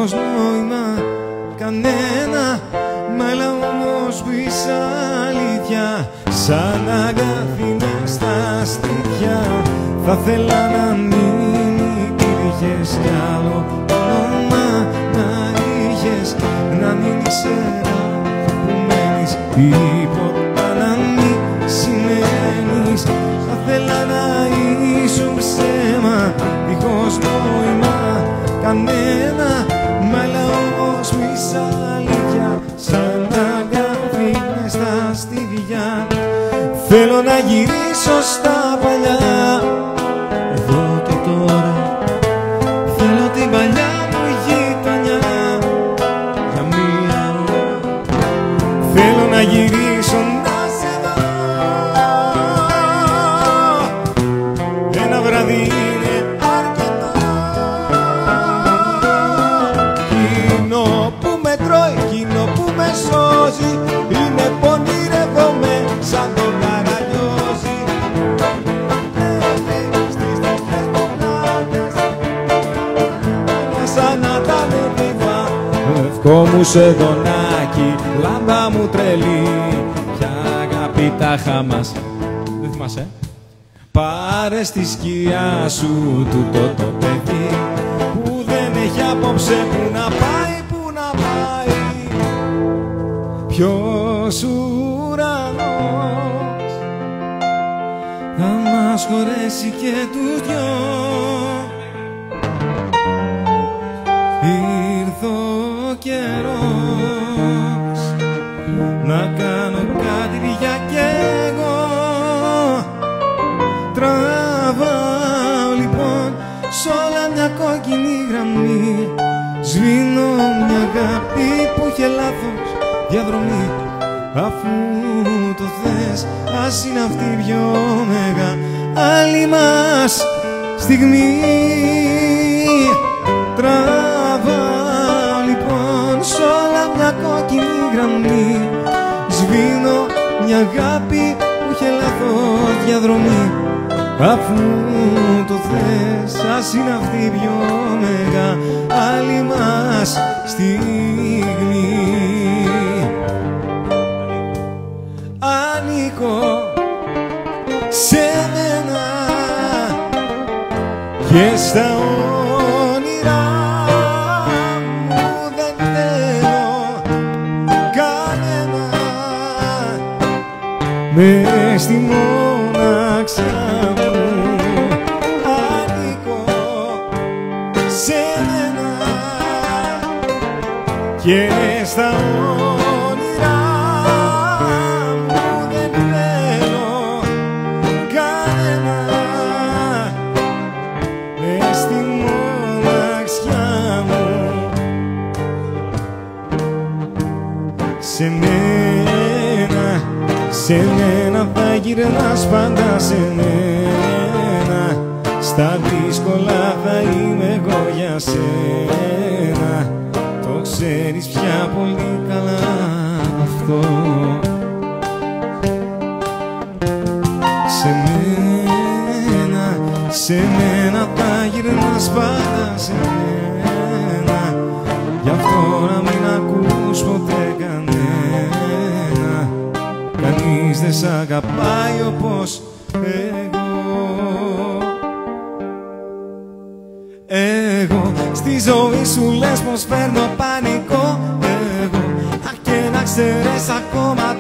Δίχως νόημα κανένα Μα έλα όμως που είσαι αλήθεια. Σαν αγάπη μες στα στήθια Θα ήθελα να μην υπήρχες. Κι άλλο όνομα να είχες Να μην ήξερα που μένεις. Τίποτα να μην σημαίνεις. Θα ήθελα να ήσουν ψέμα Δίχως νόημα Θέλω να γυρίσω στα παλιά Λευκό μου σε δονάκι, λάμπα μου τρελή. Ποια αγάπη τα χάμας Δεν θυμάσαι. ε; Πάρε στη σκιά σου τούτο το παιδί που δεν έχει απόψε που να πάει, που να πάει. Ποιος ουρανός θα μας χωρέσει και τους δυο αγάπη που είχε λάθος διαδρομή. Αφού το θες ας είναι αυτή η πιο μεγάλη μας στιγμή. Τραβάω λοιπόν σ' όλα μια κόκκινη γραμμή. Σβήνω μια αγάπη που είχε λάθος διαδρομή. Αφού το θες ας είναι αυτή η πιο μεγάλη μας στιγμή Ανήκω σε μένα και στα και στα όνειρά μου δεν θέλω κανένα. Μες στη μοναξιά μου. Σε μένα, σε μένα θα γυρνάς πάντα σε μένα. Στα δύσκολα θα είμαι εγώ για σένα. Το ξέρεις πια πολύ καλά αυτό. Σε μένα, σε μένα θα γυρνάς πάντα σε μένα Γι' αυτό να μην ακούς ποτέ κανένα. Κανείς δεν σ' αγαπάει όπως εγώ. Εγώ στη ζωή σου λες πως φέρνω πανικό ξέρεις ακόμα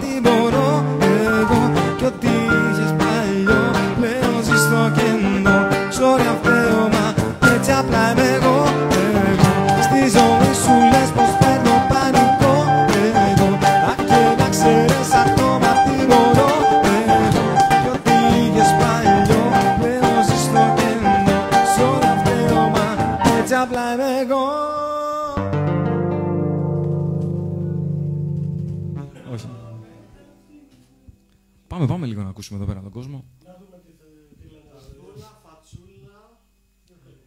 ακούσουμε εδώ πέρα τον κόσμο.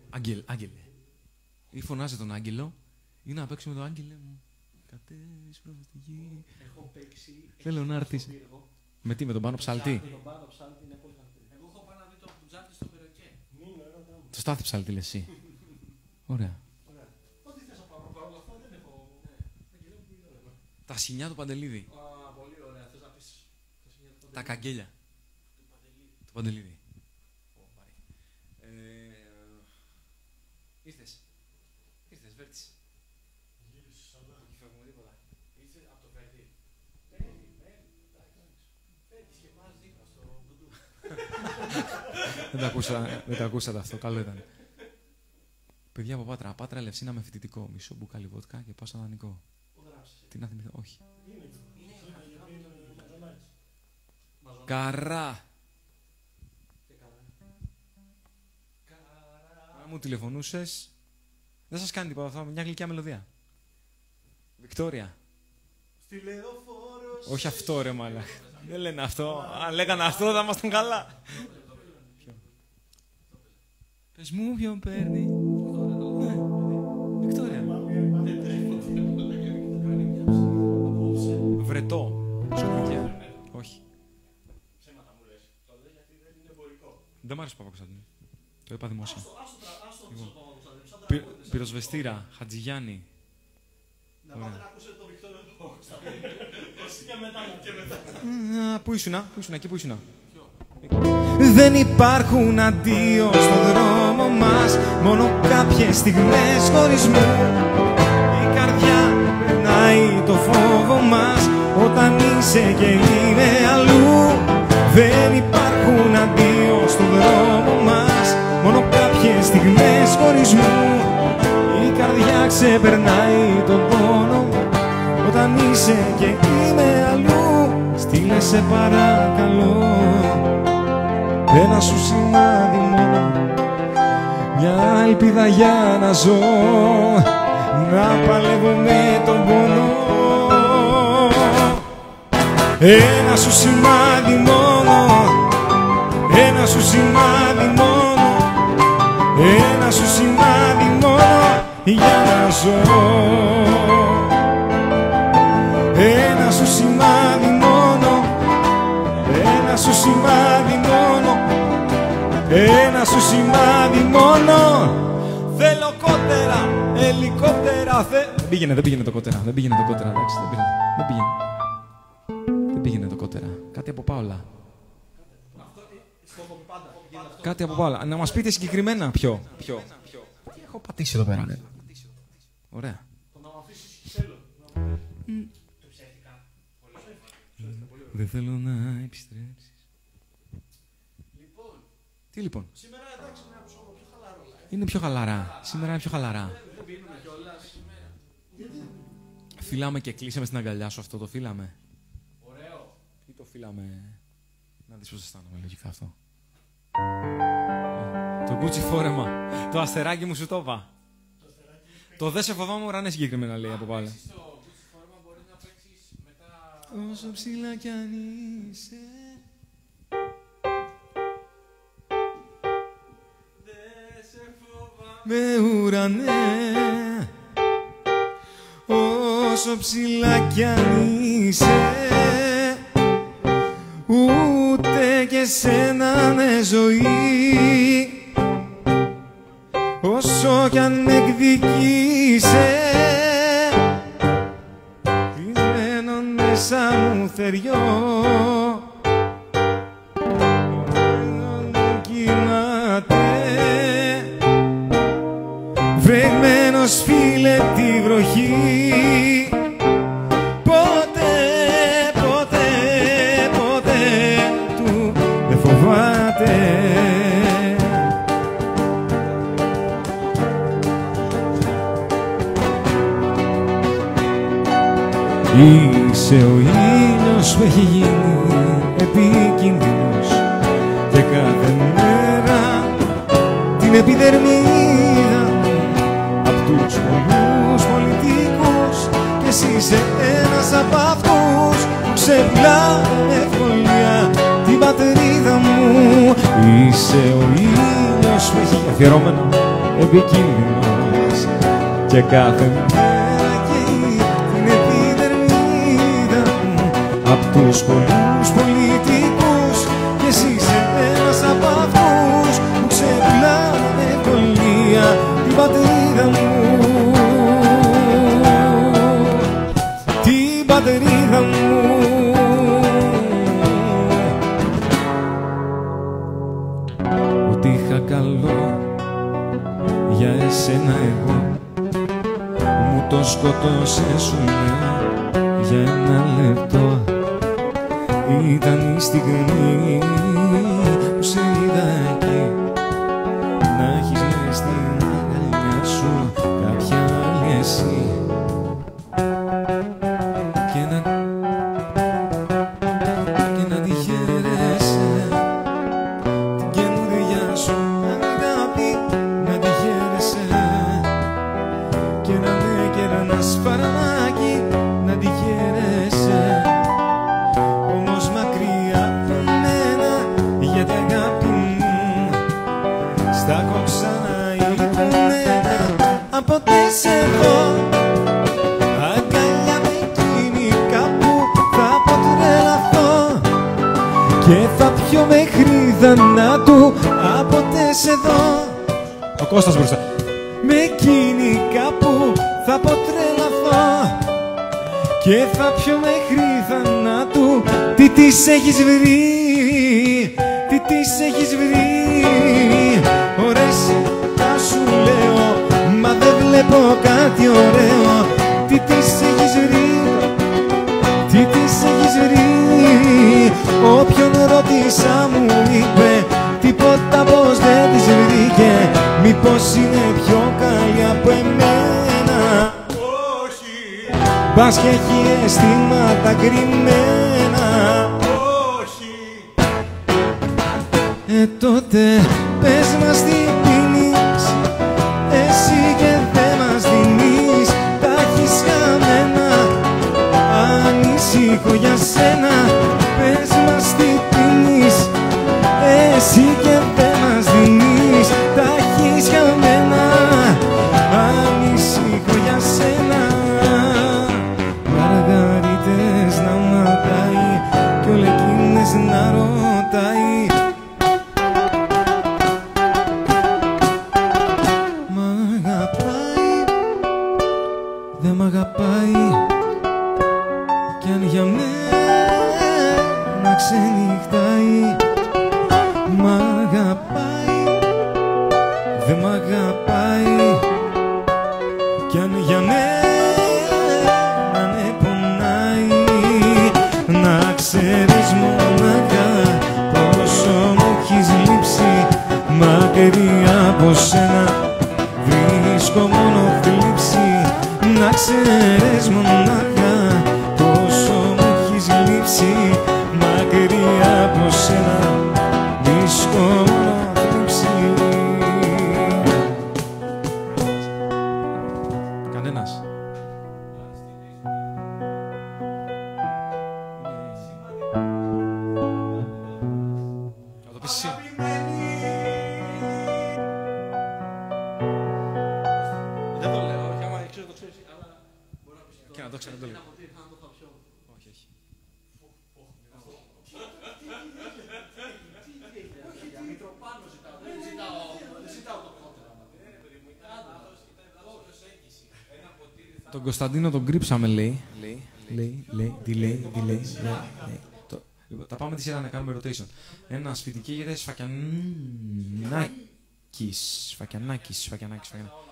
Άγγελ, άγγελε. Ή φωνάζει τον άγγελο, ή να παίξουμε το άγγελε μου. Κατέβεις προς τη γη. Έχω παίξει. Θέλω να έρθεις. Με τι, με τον πάνω ψαλτή; τον πάνω ψάλτη είναι πολύ χαρτί. Εγώ έχω πάει να δει το τζάρτι στο περιοχέ. Το στάθι ψαλτή λες εσύ. Ωραία. Ό,τι θες να πάω παρόλα αυτά δεν έχω. Τα σινιά του Παντελίδη. Α, πολύ ωραία. Θες να πεις. θες μια το Τα καγγέλια. Του Παντελίδη. Ω, πάρε. Ε, Ήρθες. Ήρθες, Βέρτης. Όχι, φεύγουμε τίποτα. Ήρθε από το Βέρτι. Δεν τα ακούσα, δεν τα ακούσατε αυτό, καλό ήταν. Παιδιά από Πάτρα, Πάτρα Ελευσίνα με φοιτητικό. Μισό μπουκάλι βότκα και πάω σαν δανεικό. Τι να θυμηθώ, όχι. Καρά. μου τηλεφωνούσες, δεν σας κάνει τίποτα αυτό. Μια γλυκιά μελωδία. Βικτόρια. Όχι αυτό ρε μάλλον. Δεν λένε αυτό. Αν λέγανε αυτό θα ήμασταν καλά. Πες μου ποιον παίρνει. Βικτόρια. Βρετό. Σκουπίδια. Όχι. Ψέματα μου. Το γιατί δεν είναι εμπορικό. Δεν μ' άρεσε Παπα Το είπα δημόσια. Λοιπόν. Πυ- Πυροσβεστήρα, Χατζηγιάννη. Α, Πού ήσουνα, πού ήσουνα, εκεί πού ήσουνα. Δεν υπάρχουν αντίο στο δρόμο μας Μόνο κάποιες στιγμές χωρισμού Η καρδιά περνάει το φόβο μας Όταν είσαι και είναι αλλού Δεν υπάρχουν στιγμές χωρισμού Η καρδιά ξεπερνάει τον πόνο Όταν είσαι και είμαι αλλού Στείλε σε παρακαλώ. Ένα σου σημάδι μόνο. Μια ελπίδα για να ζω. Να παλεύω με τον πόνο. Ένα σου σημάδι μόνο. Ένα σου σημάδι μόνο. Ένα σου σημάδι μόνο Για να ζω Ένα σου σημάδι μόνο ένα σου σημάδι μόνο Ένα σου σημάδι μόνο Θέλω κότερα, ελικόπτερα θε... Δεν πήγαινε, δεν πήγαινε το κότερα, δεν πήγαινε το κότερα, εντάξει, δεν πήγαινε, δεν πήγαινε. Δεν πήγαινε το κότερα. Κάτι από Πάολα. Κάτι από Πάολα. Να μας πείτε συγκεκριμένα ποιο. Ποιο. Τι έχω πατήσει εδώ πέρα. Ωραία. Δεν θέλω να επιστρέψεις. Τι λοιπόν; Σήμερα εντάξει είναι πιο χαλαρό. Είναι πιο χαλαρά. Σήμερα είναι πιο χαλαρά. Φύλαμε και κλείσαμε στην αγκαλιά σου αυτό το φύλαμε. Ωραίο. Ή το φύλαμε. Να δεις πώς αισθάνομαι λογικά αυτό. Το κούτσι φόρεμα. Το αστεράκι μου σου το είπα. Το δε σε φοβάμαι ουρανέ συγκεκριμένα λέει από πάλι. Όσο ψηλά κι αν είσαι Με ουρανέ Όσο ψηλά κι αν είσαι Ούτε και σένα με ζωή Όσο κι αν με εκδικήσε Κλεισμένο μέσα μου θεριό απ' αυτούς. Που ξεπλάνε με ευκολία την πατρίδα μου. Είσαι ο ήλιος που έχει αφιερώμενο επικίνδυνος. Και κάθε μέρα καίει την επιδερμίδα μου. Απ' τους πολλούς πολιτικούς πατρίδα μου Ότι είχα καλό για εσένα εγώ μου το σκοτώσες σου ξανακολουθεί. Όχι, όχι. Τον Κωνσταντίνο τον κρύψαμε, λέει. Λέει, λέει, λέει, τι λέει, τι λέει. Τα λοιπόν, πάμε τη σειρά να κάνουμε rotation. Ένα σπιτική γιατί σφακιανάκης, σφακιανάκης, σφακιανάκης, σφακιανάκης.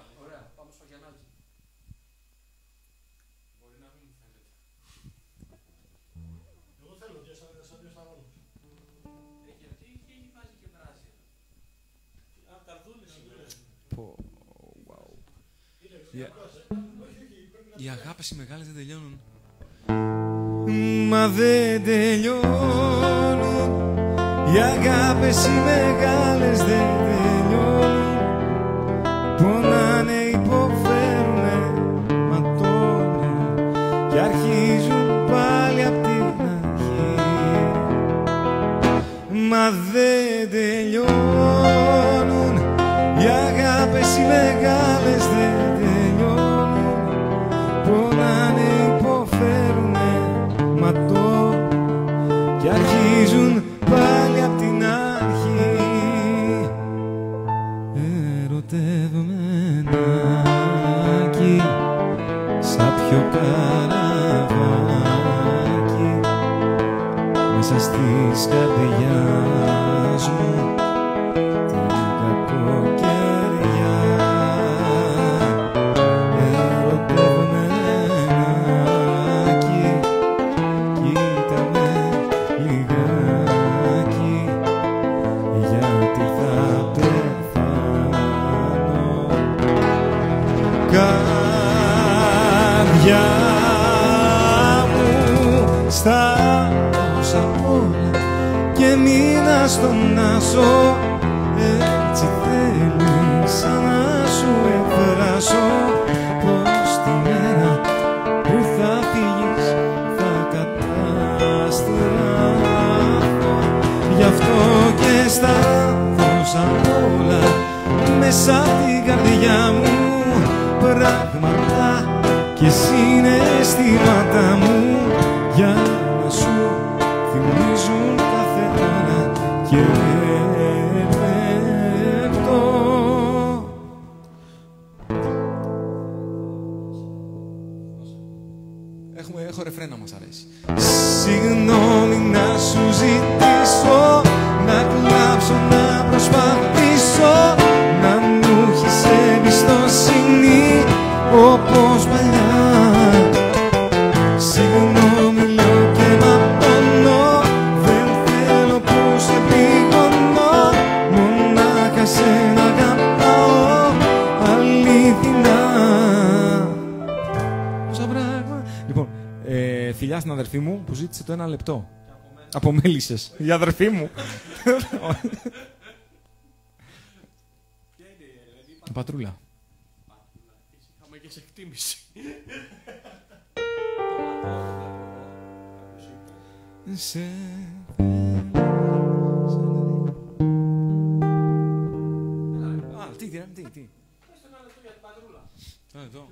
Οι αγάπες οι μεγάλες δεν τελειώνουν. Μα δεν τελειώνουν. Οι αγάπες οι μεγάλες δεν τελειώνουν. Πονάνε, υποφέρουνε, ματώνουν και αρχίζουν πάλι από την αρχή. Μα δεν τελειώνουν. Οι αγάπες οι μεγάλες δεν και αρχίζουν πάλι απ' την αρχή. Ερωτευμένα κι σαν πιο στο να ζω. Έτσι θέλει να σου εκφράσω. Πως τη μέρα που θα φύγεις θα καταστραφώ. Γι' αυτό και στα δώσα όλα μέσα την καρδιά μου Πράγματα και συναισθήματα μου. Φιλιά στην αδερφή μου που ζήτησε το ένα λεπτό. Από μέλισσες. Η αδερφή μου. Η Πατρούλα. Είχαμε και σε εκτίμηση. Σε Α, τι, τι, τι, τι. Α, εδώ.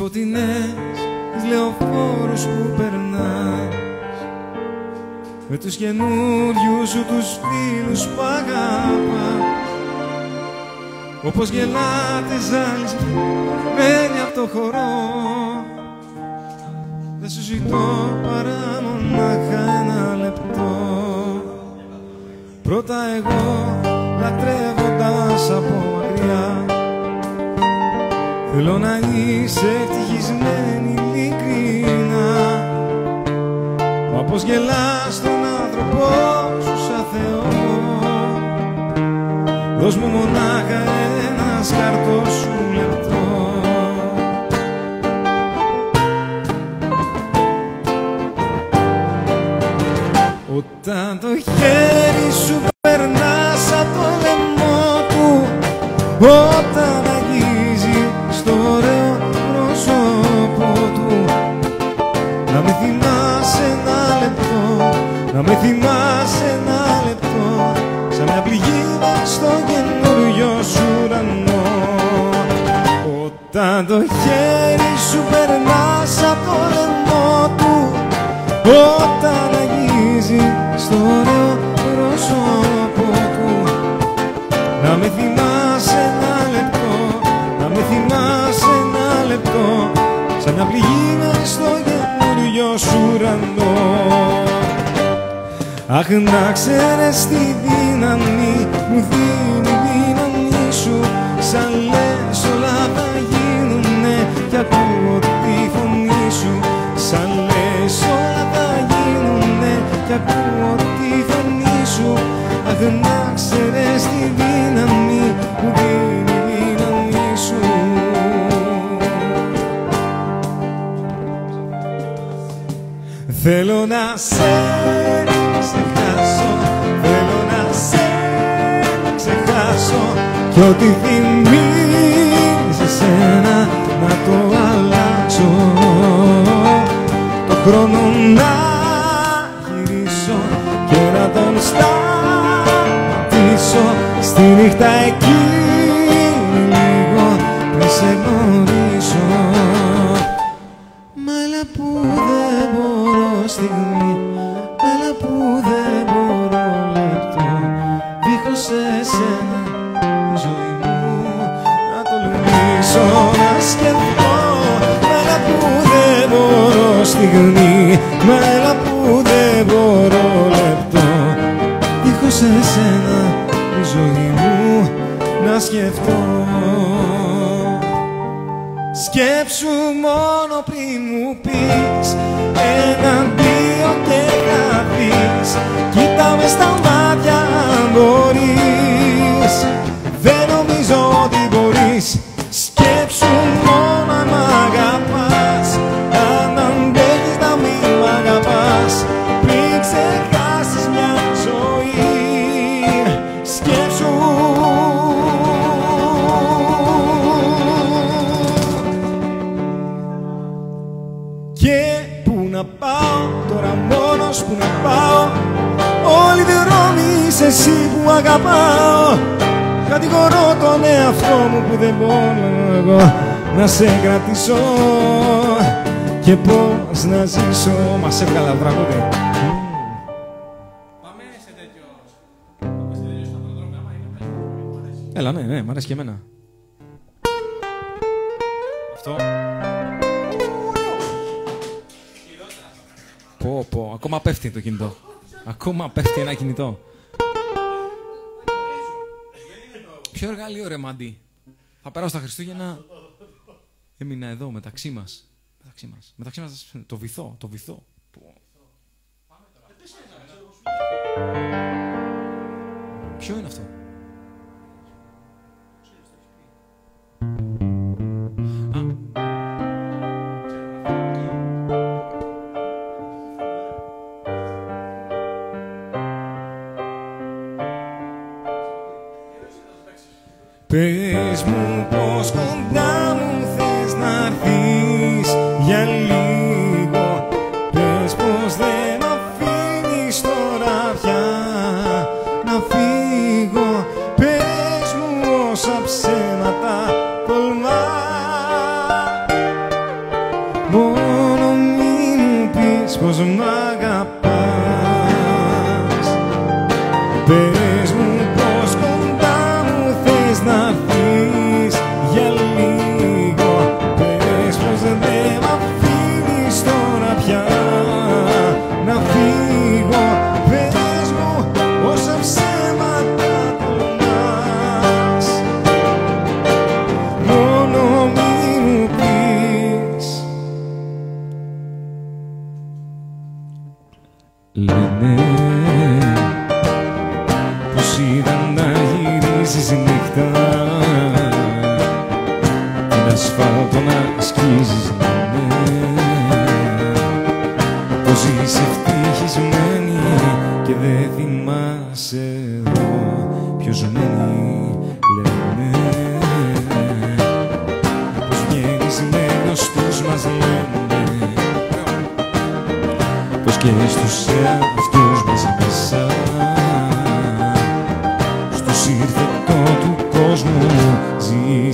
Φωτεινές λεωφόρους που περνάς. Με τους καινούριους σου τους φίλους που αγαπάς. Όπως γελάτε ζαλισμένοι από το χορό. Δεν σου ζητώ παρά μονάχα ένα λεπτό. Πρώτα εγώ λατρεύοντας από μακριά Θέλω να είσαι ευτυχισμένη ειλικρινά. Μα πως γελάς τον άνθρωπό σου σαν Θεό. Δώσ' μου μονάχα ένας σκαρτό σου λεπτό. Όταν το χέρι σου περνάς σαν το λαιμό του Όταν αγγίζει στο ωραίο πρόσωπο του. Να με θυμάσαι ένα λεπτό, να με θυμάσαι ένα λεπτό Σαν μια πληγή μες στο καινούριο σου ουρανό Αχ να ξέρεις τη δύναμη μου δίνει να σε ξεχάσω, θέλω να σε ξεχάσω. Κι ό,τι θυμίζει σένα να το αλλάξω. Το χρόνο να γυρίσω και να τον σταματήσω. Στη νύχτα εκείνη στιγμή Μα έλα που δεν μπορώ λεπτό. Δίχως εσένα η ζωή μου να σκεφτώ. Σκέψου μόνο πριν μου πεις Ένα, δύο και θα πεις Κοίτα μες στα μάτια αν μπορείς. Δεν νομίζω μόνος που να πάω Όλοι οι δρόμοι είσαι εσύ που αγαπάω Κατηγορώ τον εαυτό μου που δεν μπορώ εγώ να σε κρατήσω Και πώς να ζήσω Μας έβγαλα τραγούδι Πάμε σε τέτοιο. Πάμε σε τέτοιο Έλα, ναι, ναι, μ' αρέσει και εμένα. Αυτό. Πω, πω, ακόμα πέφτει το κινητό. Ακόμα πέφτει ένα κινητό. Ποιο εργαλείο ρε μαντί. Θα περάσω τα Χριστούγεννα. Έμεινα εδώ μεταξύ μας. Μεταξύ μας. Μεταξύ μας το βυθό, το βυθό. Πω. Ποιο είναι αυτό; Πες μου πως κοντά μου θες να έρθεις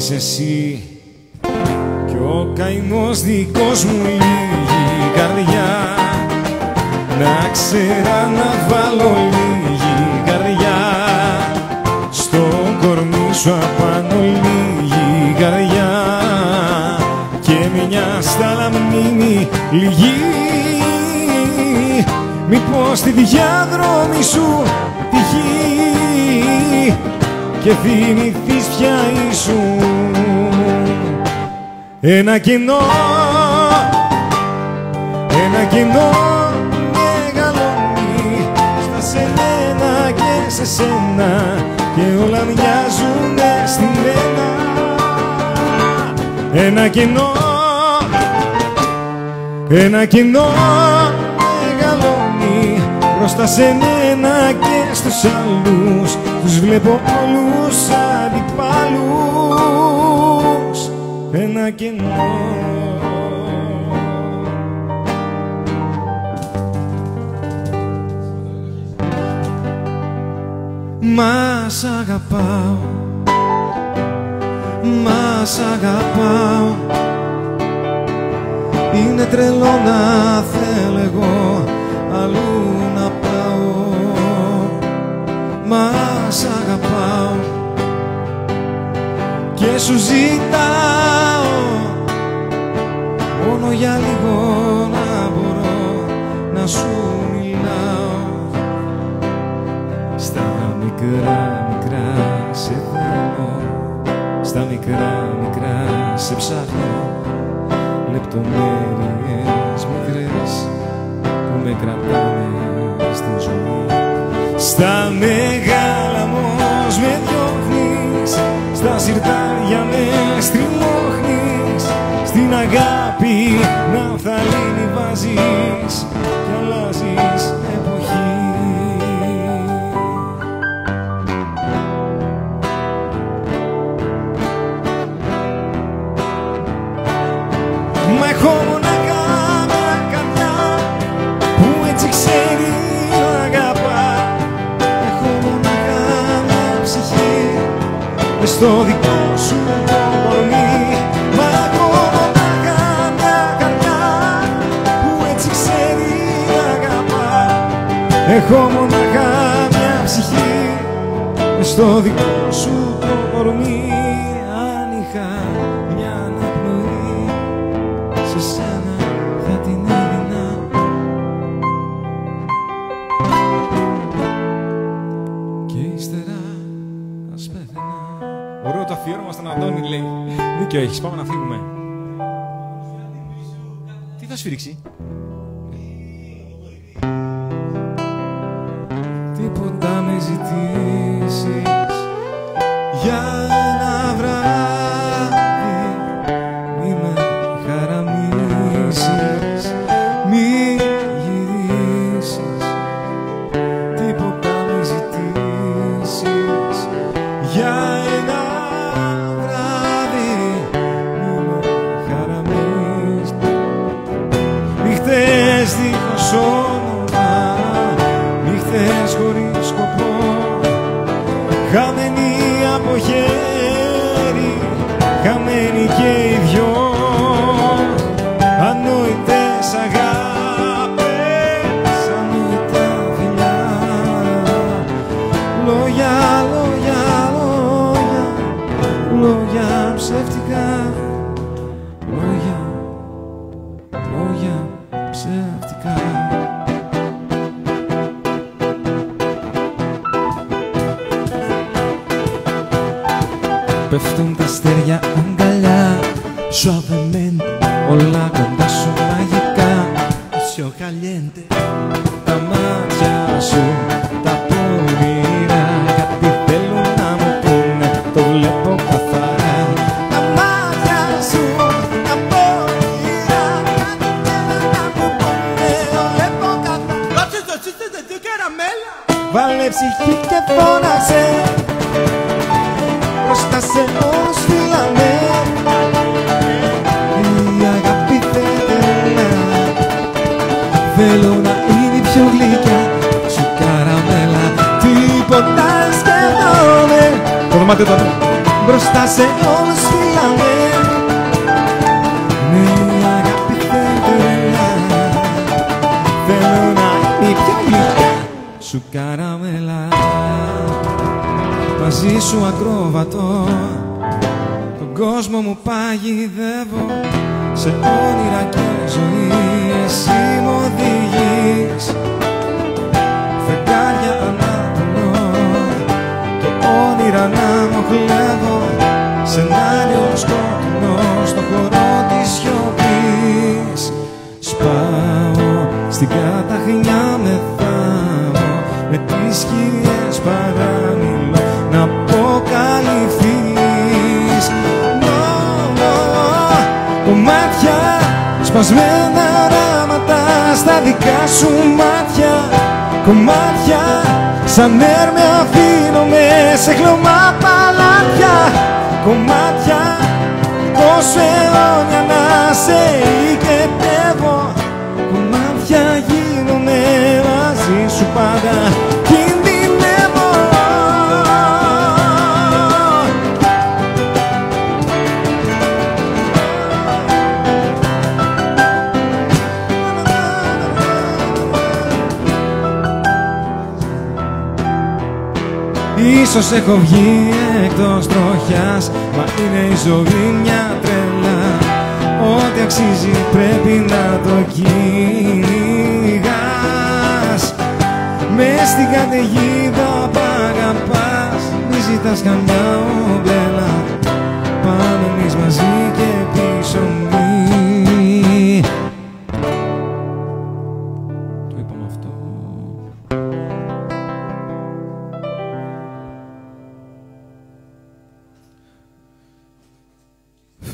ζεις εσύ. Κι ο καημός δικός μου λίγη καρδιά. Να ξέρα να βάλω λίγη καρδιά. Στο κορμί σου απάνω λίγη καρδιά. Και μια στάλα μνήμη λυγή. Μήπως τη διάδρομη σου τυχεί. Και θυμηθείς ποια ήσουν ένα κοινό ένα κοινό μεγαλώνει στα σένα και σε σένα και όλα μοιάζουν στη μένα ένα κοινό ένα κοινό μεγαλώνει μπροστά σε μένα και στους άλλους. Τους βλέπω όλους ένα κοινό Μας αγαπάω Μας αγαπάω. Είναι τρελό να θέλω εγώ αλλού να πάω. Μας αγαπάω Και σου ζητάω Μόνο για λίγο να μπορώ να σου μιλάω. Στα μικρά μικρά σε θέλω Στα μικρά μικρά σε ψάχνω. Λεπτομέρειες μικρές που με κρατάνε στη ζωή. Στα μεγάλα όμως με διώχνεις Στα σιρτάρια με στριμώχνεις Στην αγάπη να θαλήνει βάζεις Κι αλλάζεις εποχή Μα έχω μονάχα μια καρδιά που έτσι ξέρει να αγαπά. Έχω μονάχα μια ψυχή μες στο δικό Έχω μονάχα μια ψυχή. Στο δικό σου το κορμί αν είχα μια αναπνοή σε σένα θα την έδινα. Και ύστερα ας πέθαινα. Ωραίο το αφιέρωμα στον Αντώνη λέει. Δίκιο έχεις, πάμε να φύγουμε. Τι θα σφυρίξει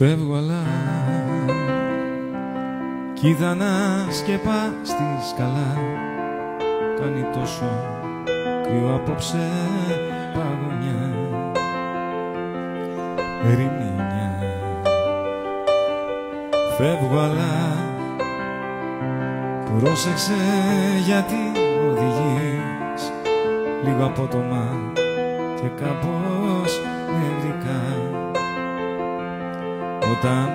Φεύγω αλλά Κοίτα να σκεπά στη σκαλά. Κάνει τόσο κρύο απόψε παγωνιά. Ερημινιά. Φεύγω αλλά Πρόσεξε γιατί οδηγείς. Λίγο απότομα και κάπου όταν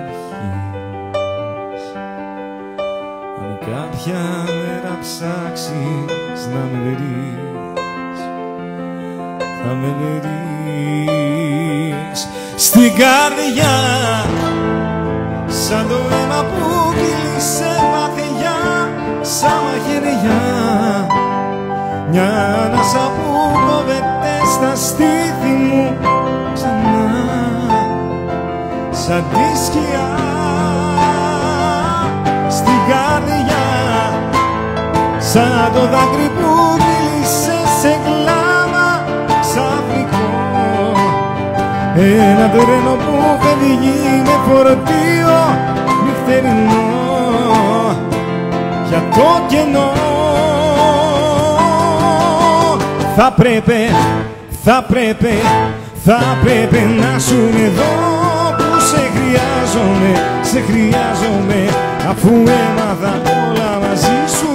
Αν κάποια μέρα ψάξεις να με βρεις Θα με βρεις Στην καρδιά. Σαν το αίμα που κυλεί σε μαθηγιά Σαν μαχαιριά Μια ανάσα που κοβεται στα στήθη μου. Σαν τη σκιά στην καρδιά. Σαν το δάκρυ που κύλησε σε κλάμα ξαφνικό. Ένα τρένο που φεύγει με φορτίο νυχτερινό. Για το κενό θα πρέπει, θα πρέπει, θα πρέπει να σου εδώ. που σε χρειάζομαι, σε χρειάζομαι. Αφού έμαθα όλα μαζί σου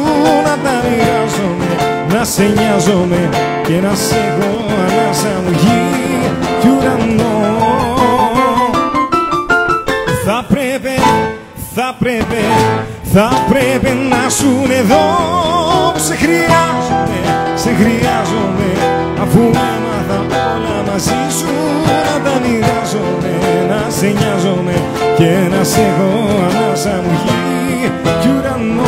να τα μοιράζομαι. Να σε νοιάζομαι και να σε έχω ανάσα μου γη κι ουρανό. Θα πρέπει, θα πρέπει, θα πρέπει να σου εδώ. Σε χρειάζομαι, σε χρειάζομαι. Αφού έμαθα όλα μαζί σου να τα μοιράζομαι να σε νοιάζομαι και να σε έχω ανάσα μου γη κι ουρανό.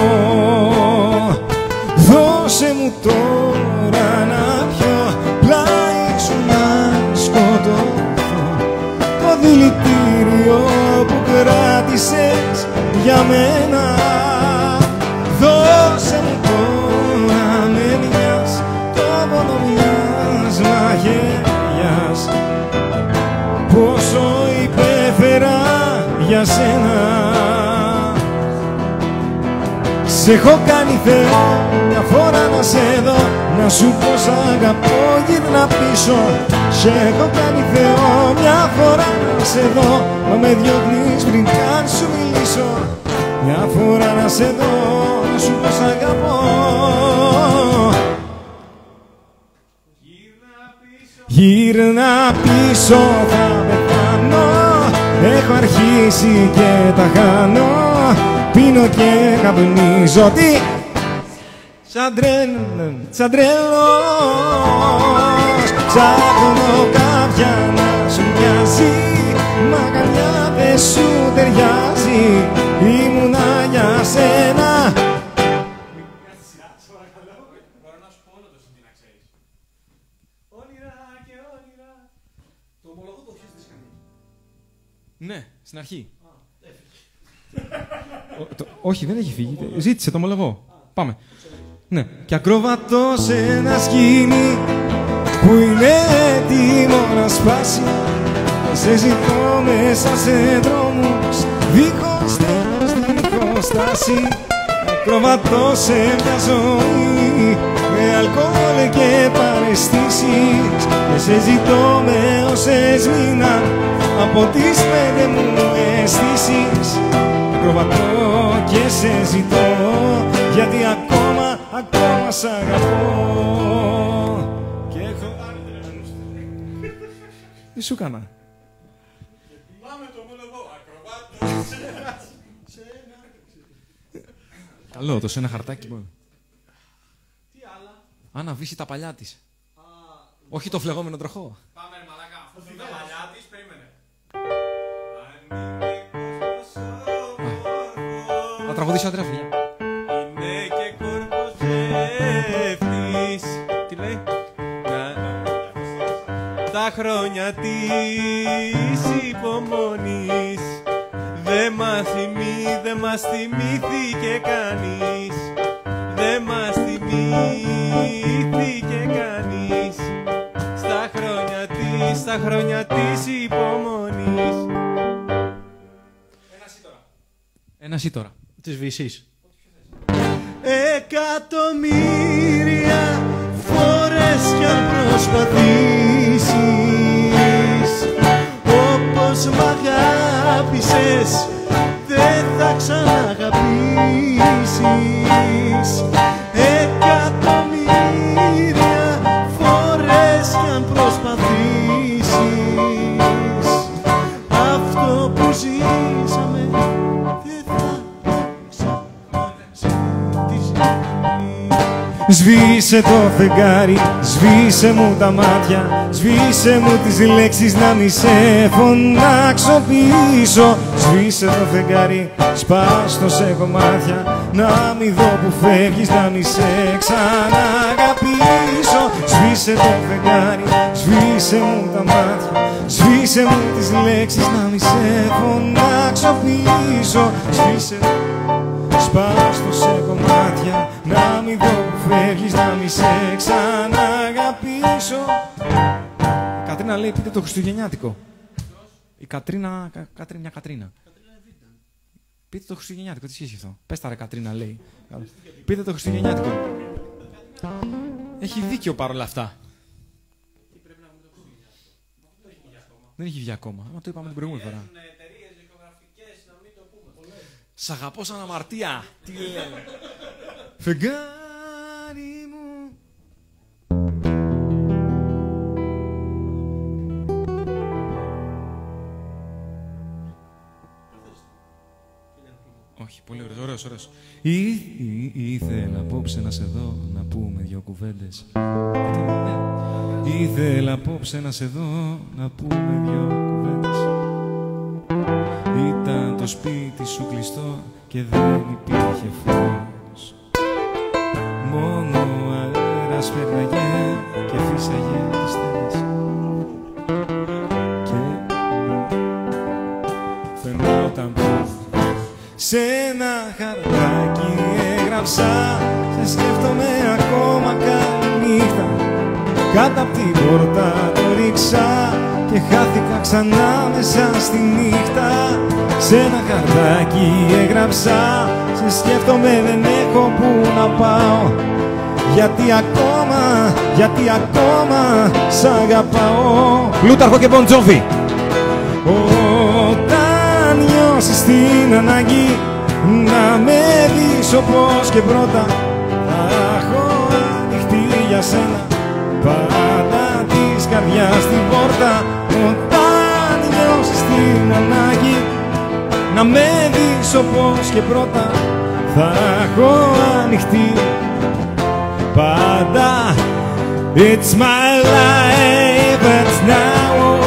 Δώσε μου τώρα να πιω πλάι σου να σκοτωθώ το δηλητήριο που κράτησες για μένα σένα σε έχω κάνει Θεό μια φορά να σε δω Να σου πω σ' αγαπώ γύρνα πίσω. Σε έχω κάνει Θεό μια φορά να σε δω Μα με διώχνεις πριν καν σου μιλήσω. Μια φορά να σε δω να σου πω σ' αγαπώ. Γύρνα πίσω. Θα πεθάνω Έχω αρχίσει και τα χάνω. Πίνω και καπνίζω. Τι; Σαν τρέλος, σαν τρέλος Ψάχνω κάποια να σου μοιάζει. Μα καμιά δεν σου ταιριάζει Ναι, στην αρχή. Ο- το- όχι, δεν έχει φύγει. Ζήτησε, το ομολογώ. Πάμε. Ναι. Κι ακροβατός ένα σκηνή που είναι έτοιμο να σπάσει Σε ζητώ μέσα σε δρόμους δίχως τέλος, δίχως στάση Ακροβατώ σε μια ζωή με αλκοόλ και παρεστήσεις Και σε ζητώ με όσες μήνα από τις πέντε μου αισθήσεις Ακροβατώ και σε ζητώ γιατί ακόμα, ακόμα σ' αγαπώ Και έχω... Τι σου έκανα; Καλό, το σε ένα χαρτάκι μόνο. Τι άλλα. Αν να βύσει τα παλιά της. Όχι το φλεγόμενο τροχό. Πάμε ρε μαλάκα, αφού δει τα παλιά της, περίμενε. Θα τραγουδήσω άντρα φιλιά. Είναι και κόρπος ψεύτης. Τι λέει; Να- Τα χρόνια της υπομονής Δε μας θυμί, δε μας θυμήθηκε κανείς Δε μας θυμήθηκε κανείς Στα χρόνια της, στα χρόνια της υπομονής Ένα ή τώρα. Της Βυσής. Εκατομμύρια φορές κι αν προσπαθήσεις Όπως μ' αγάπησες δεν θα ξαναγαπήσεις Σβήσε το φεγγάρι, σβήσε μου τα μάτια Σβήσε μου τις λέξεις να μη σε φωνάξω πίσω. Σβήσε το φεγγάρι, σπάστο σε κομμάτια Να μη δω που φεύγεις, να μη σε ξαναγαπήσω. Σβήσε το φεγγάρι, σβήσε μου τα μάτια Σβήσε μου τις λέξεις να μη σε φωνάξω πίσω. Σβήσε Σπάστο σε κομμάτια Να μην δω που φεύγεις Να μη σε ξαναγαπήσω Η Κατρίνα λέει πείτε το Χριστουγεννιάτικο. Η Κατρίνα, Κα- Κατρίνα, μια Κατρίνα. Πείτε το Χριστουγεννιάτικο, τι σχέση έχει αυτό; Πες τα ρε Κατρίνα λέει. Πείτε το Χριστουγεννιάτικο. Έχει δίκιο παρόλα αυτά. Δεν έχει βγει ακόμα. Μα το είπαμε την προηγούμενη φορά. Σ' αγαπώ σαν αμαρτία. Τι λένε. Φεγγάρι μου. Όχι, πολύ ωραίος, ωραίος, ωραίος. Ή, ή- ήθελα απόψε να σε δω, να πούμε δυο κουβέντες. Ναι. Ήθελα απόψε να σε δω, να πούμε δυο κουβέντες. Ήταν το σπίτι σου κλειστό και δεν υπήρχε φως. Μόνο ο αέρας φέρναγε και φύσαγε τις στένες. Και φαινόταν πως σε ένα χαρτάκι έγραψα Σε σκέφτομαι ακόμα καλή νύχτα Κάτω απ' την πόρτα το ρίξα Και χάθηκα ξανά μέσα στη νύχτα Σε ένα χαρτάκι έγραψα Σε σκέφτομαι δεν έχω που να πάω. Γιατί ακόμα, γιατί ακόμα σ' αγαπάω. Πλούταρχο και Μποντζόφι. όταν νιώσεις την ανάγκη να με δεις όπως και πρώτα θα έχω ανοιχτή για σένα. Πάντα της καρδιάς την πόρτα. Όταν νιώσεις την ανάγκη να με δεις όπως και πρώτα θα έχω ανοιχτή. Πάντα It's my life, it's now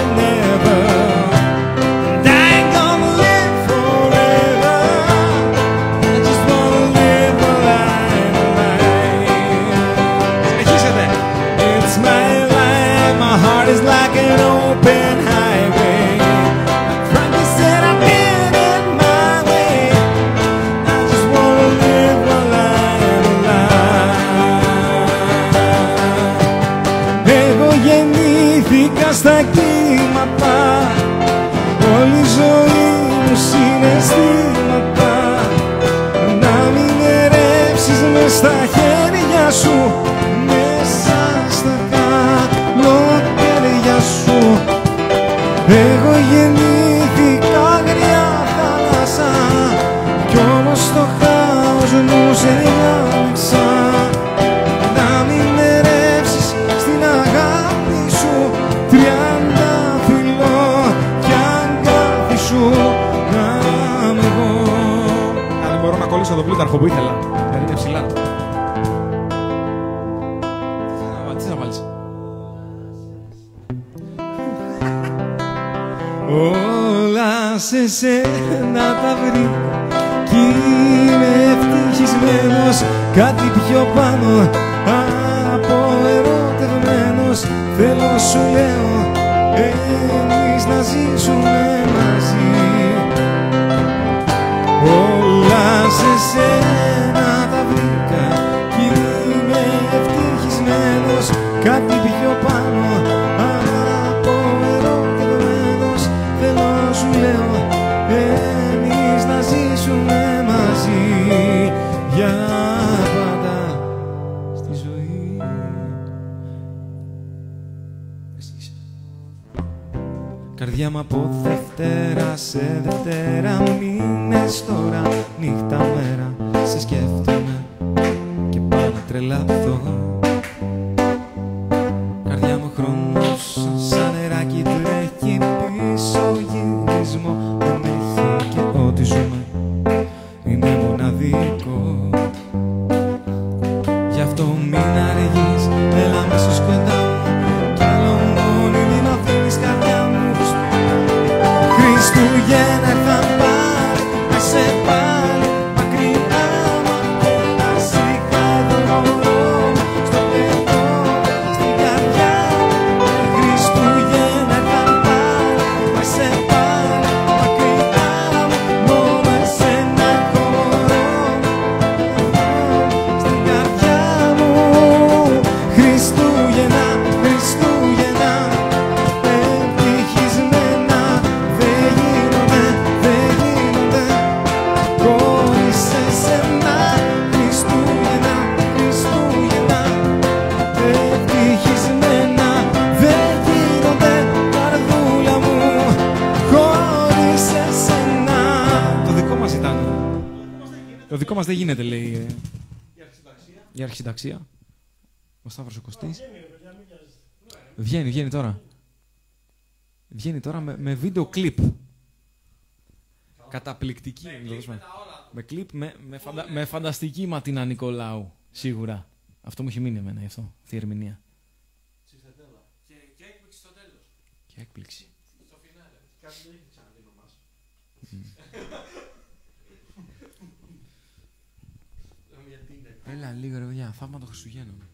κολλήσω τον πλούταρχο που ήθελα. Γιατί είναι ψηλά. Τι θα βάλεις; Όλα σε σένα τα βρήκα Κι είμαι ευτυχισμένος Κάτι πιο πάνω από ερωτευμένος Θέλω σου λέω εμείς να ζήσουμε Καρδιά μου από Δευτέρα σε Δευτέρα μήνες τώρα νύχτα μέρα σε σκέφτομαι και πάω να τρελαθώ Βγαίνει τώρα με, με βίντεο κλιπ. Καταπληκτική. να το δώσουμε. Με κλιπ, με, με, φαντα- με φανταστική Ματίνα Νικολάου. Σίγουρα. Αυτό μου έχει μείνει εμένα γι' αυτό. Αυτή η ερμηνεία. Και, και έκπληξη στο τέλος. Και έκπληξη. Στο φινάλε. Κάτι δεν έχει ξαναδεί με εμάς. Λέμε γιατί είναι. Έλα λίγο ρε παιδιά, θαύμα των Χριστουγέννων.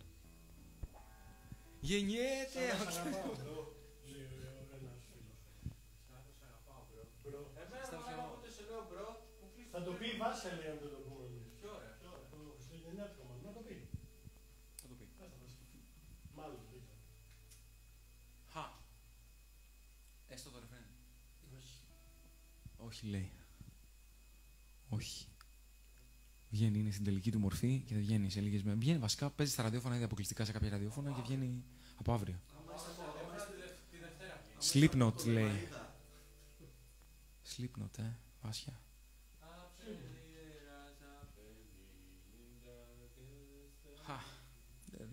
Γεννιέται Εμένα μου άρεσε ούτε σε λέω bro. μου κλείσει Θα το πει η Βάσια λέει αν δεν το πούμε εμείς. Ποιο ωραία. Το χριστουγεννιάτικο μας. Να το πει. Θα το πει. Άστα, θα σου πει. Μάλλον δεν ξέρω. Χα. Έστω το ρεφρέν. Όχι λέει. Όχι. Βγαίνει, είναι στην τελική του μορφή και θα βγαίνει σε λίγες μέρες. Βγαίνει βασικά, παίζει στα ραδιόφωνα ήδη αποκλειστικά σε κάποια ραδιόφωνα και βγαίνει από αύριο. Slipknot λέει. Slipknot, ε, Βάσια.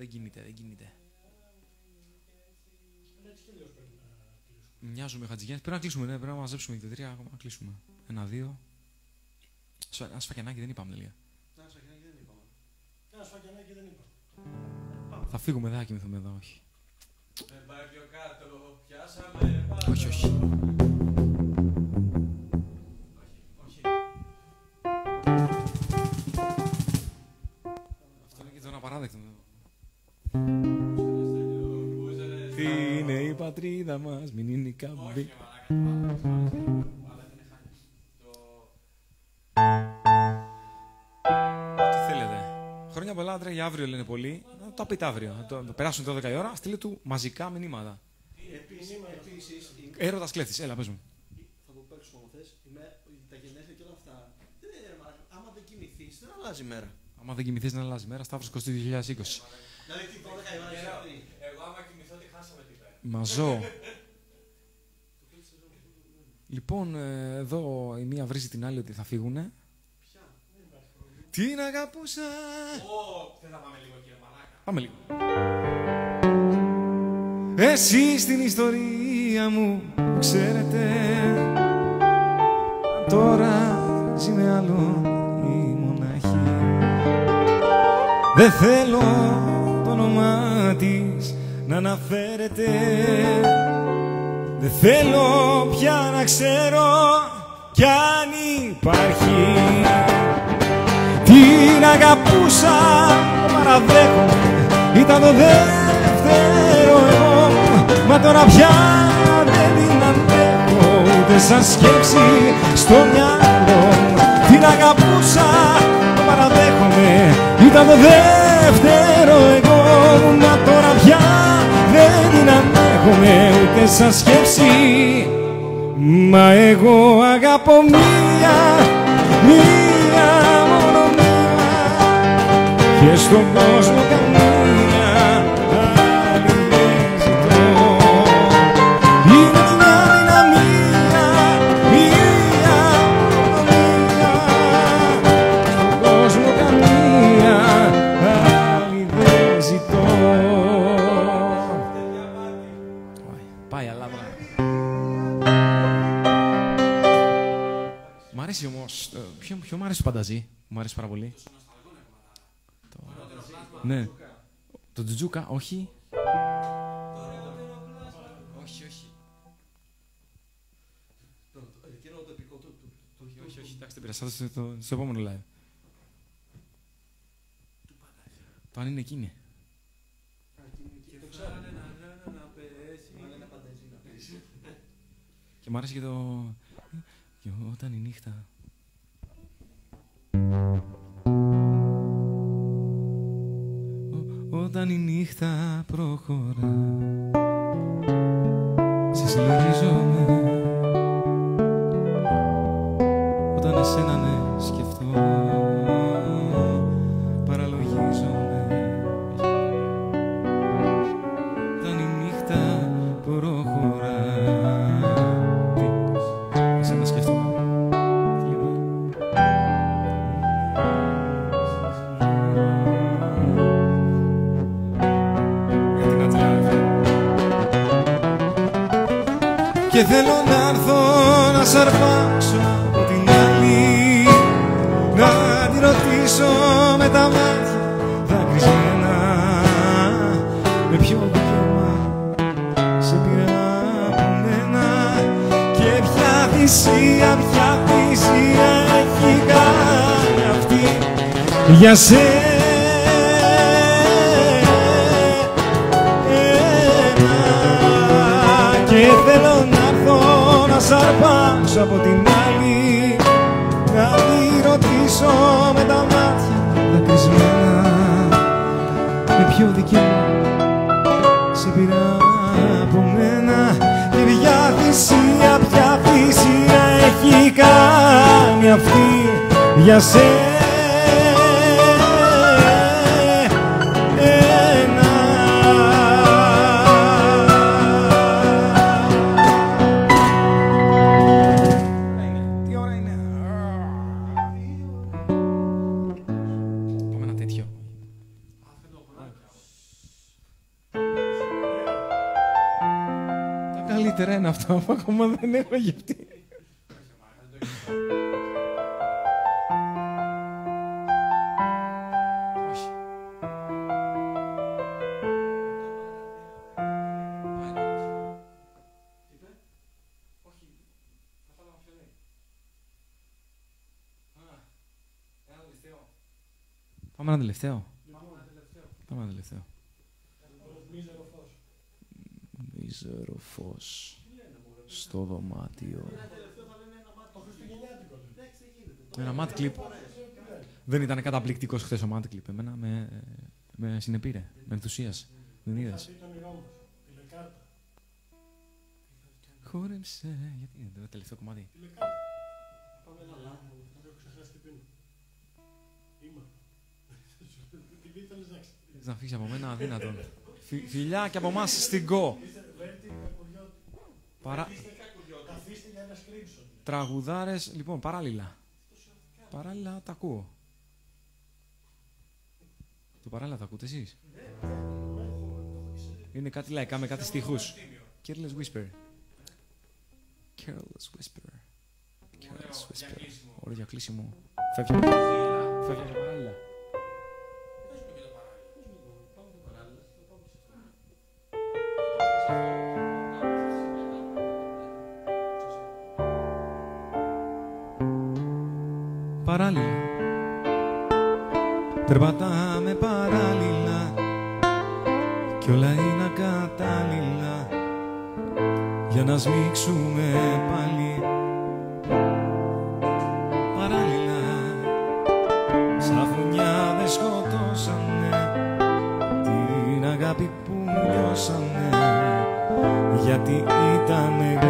Δεν κινείται, δεν κινείται. Έτσι και αλλιώς πρέπει να κλείσουμε. Μοιάζουμε Χατζηγιάννης. Πρέπει να κλείσουμε, ναι, πρέπει να μαζέψουμε και τα τρία ακόμα να κλείσουμε. Ένα, δύο. Σφα- Ένα σφακιανάκι δεν είπαμε, λίγα. Να σε δεν είπαμε. Ένα σφακιανάκι δεν είπα. Θα φύγουμε, δεν θα κοιμηθούμε εδώ, όχι. Δεν πάει πιο κάτω. Πιάσαμε πάνω. Όχι, όχι. Όχι. Αυτό είναι και το απαράδεκτο. Μπούζερε. Τι είναι η πατρίδα μας, μην είναι η καμπή. Όχι, μαλάκα. Αλλά δεν είναι χάλια. Το... Τι θέλετε. Χρόνια πολλά, άντρα, για αύριο λένε πολλοί. Να το πείτε αύριο. Να το, να το περάσουν το 12 η ώρα. Στείλε του μαζικά μηνύματα. Επίσης, επίσης, η- Έρωτας κλέφτης, έλα, πες μου. θα το παίξουμε αν θες, η με- τα γενέθλια και όλα αυτά. Δεν είναι, ρε μαλάκα, άμα δεν κοιμηθείς, δεν αλλάζει η μέρα. Άμα δεν κοιμηθείς, να αλλάζει μέρα. Σταύρος 20 2020. Δηλαδή, τι 12 η ώρα είσαι αυτή. Εγώ άμα κοιμηθώ τι χάσαμε την πέρα. Μαζό. λοιπόν, ε, εδώ η μία βρίζει την άλλη ότι θα φύγουνε. Την αγαπούσα. Ω, δεν θα πάμε λίγο κύριε μαλάκα. Πάμε λίγο. Εσύ στην ιστορία μου ξέρετε Τώρα ζει με άλλο η μοναχή Δεν θέλω το όνομά της να αναφέρεται. Δεν θέλω πια να ξέρω κι αν υπάρχει. Την αγαπούσα, το παραδέχομαι Ήταν το δεύτερο εγώ Μα τώρα πια δεν την αντέχω Ούτε σαν σκέψη στο μυαλό Την αγαπούσα, το παραδέχομαι Ήταν το δεύτερο εγώ την αντέχομαι Ούτε σαν σκέψη. Μα εγώ αγαπώ μία, μία μόνο μία. Και στον κόσμο Ποιο, ποιο μ' αρέσει το πανταζή. Μ' αρέσει πάρα πολύ. Το... Ναι. Το τζουτζούκα, όχι. Όχι, όχι. Το- το- Εκείνο το επικό του. του- του- Όχι, όχι, όχι. Εντάξει, δεν πειράζει. Θα το- στο- Στο επόμενο live. Το αν είναι εκείνη. Α, εκείνη εκεί, Το ξέρω. Φάνε να λένε να πέσει. Μα λένε πάντα έτσι να πεις. Και μ' άρεσε και το. Και όταν η νύχτα. Ό- Όταν η νύχτα προχωρά Σε συλλογίζομαι Όταν εσένα ναι σκεφτώ και θέλω να έρθω να σ' αρπάξω από την άλλη. Να τη ρωτήσω με τα μάτια δακρυσμένα με ποιο δικαίωμα σε πήρα από μένα και ποια θυσία, ποια θυσία έχει κάνει αυτή. Για σένα αρπάξω από την άλλη. Να τη ρωτήσω με τα μάτια δακρυσμένα με ποιο δικαίωμα σε πήρα από μένα και ποια θυσία, ποια θυσία έχει κάνει αυτή για σένα. Ακόμα δεν έχω γευτεί. Όχι. Πάμε ένα τελευταίο. Πάμε ένα τελευταίο. Μίζερο φως στο δωμάτιο. Ένα mat clip. Δεν ήταν καταπληκτικός χθες ο mat clip. Εμένα με, με συνεπήρε. Με ενθουσίασε. Δεν είδες; Ήταν η Ρώμος, τηλεκάρτα. Χόρεψε. Γιατί είναι το τελευταίο κομμάτι; Τηλεκάρτα. Πάμε ένα λάθο, δεν έχω ξεχάσει τι πίνω. Είμαι. Τι ήθελες να ξέρεις. Θες να φύγεις από μένα, αδύνατον. Φι- φιλιά και από εμάς στην Go. Βέρτη, κακουριώτη. Παρά... Καθίστε για ένα screenshot. Τραγουδάρες, λοιπόν, παράλληλα. Παράλληλα τα ακούω. Το παράλληλα τα ακούτε εσείς; Είναι κάτι λαϊκά με κάτι στίχους. Careless Whisper. Careless Whisper. Careless Whisper. Ωραίο για κλείσιμο. Φεύγει. Φεύγει από παράλληλα. Παράλληλα. Περπατάμε παράλληλα κι όλα είναι ακατάλληλα για να σμίξουμε πάλι παράλληλα. Σαν φουνιάδες σκοτώσανε την αγάπη που νιώσανε. Γιατί ήταν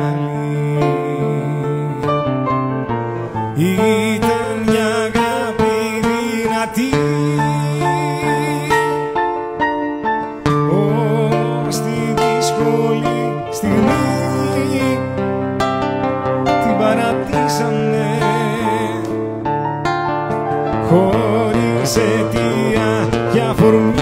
και αφορμή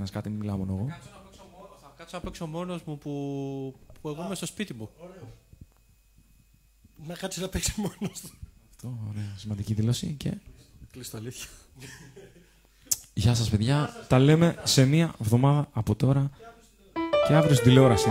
καθένα κάτι, μην μιλάω μόνο εγώ. Θα κάτσω να παίξω μόνος μου που, που εγώ είμαι στο σπίτι μου. Ωραίο. Να κάτσει να παίξει μόνος του. Αυτό, ωραία. Σημαντική δήλωση και. Κλείστο αλήθεια. Γεια σας παιδιά. Τα λέμε σε μία εβδομάδα από τώρα. Και αύριο στην τηλεόραση.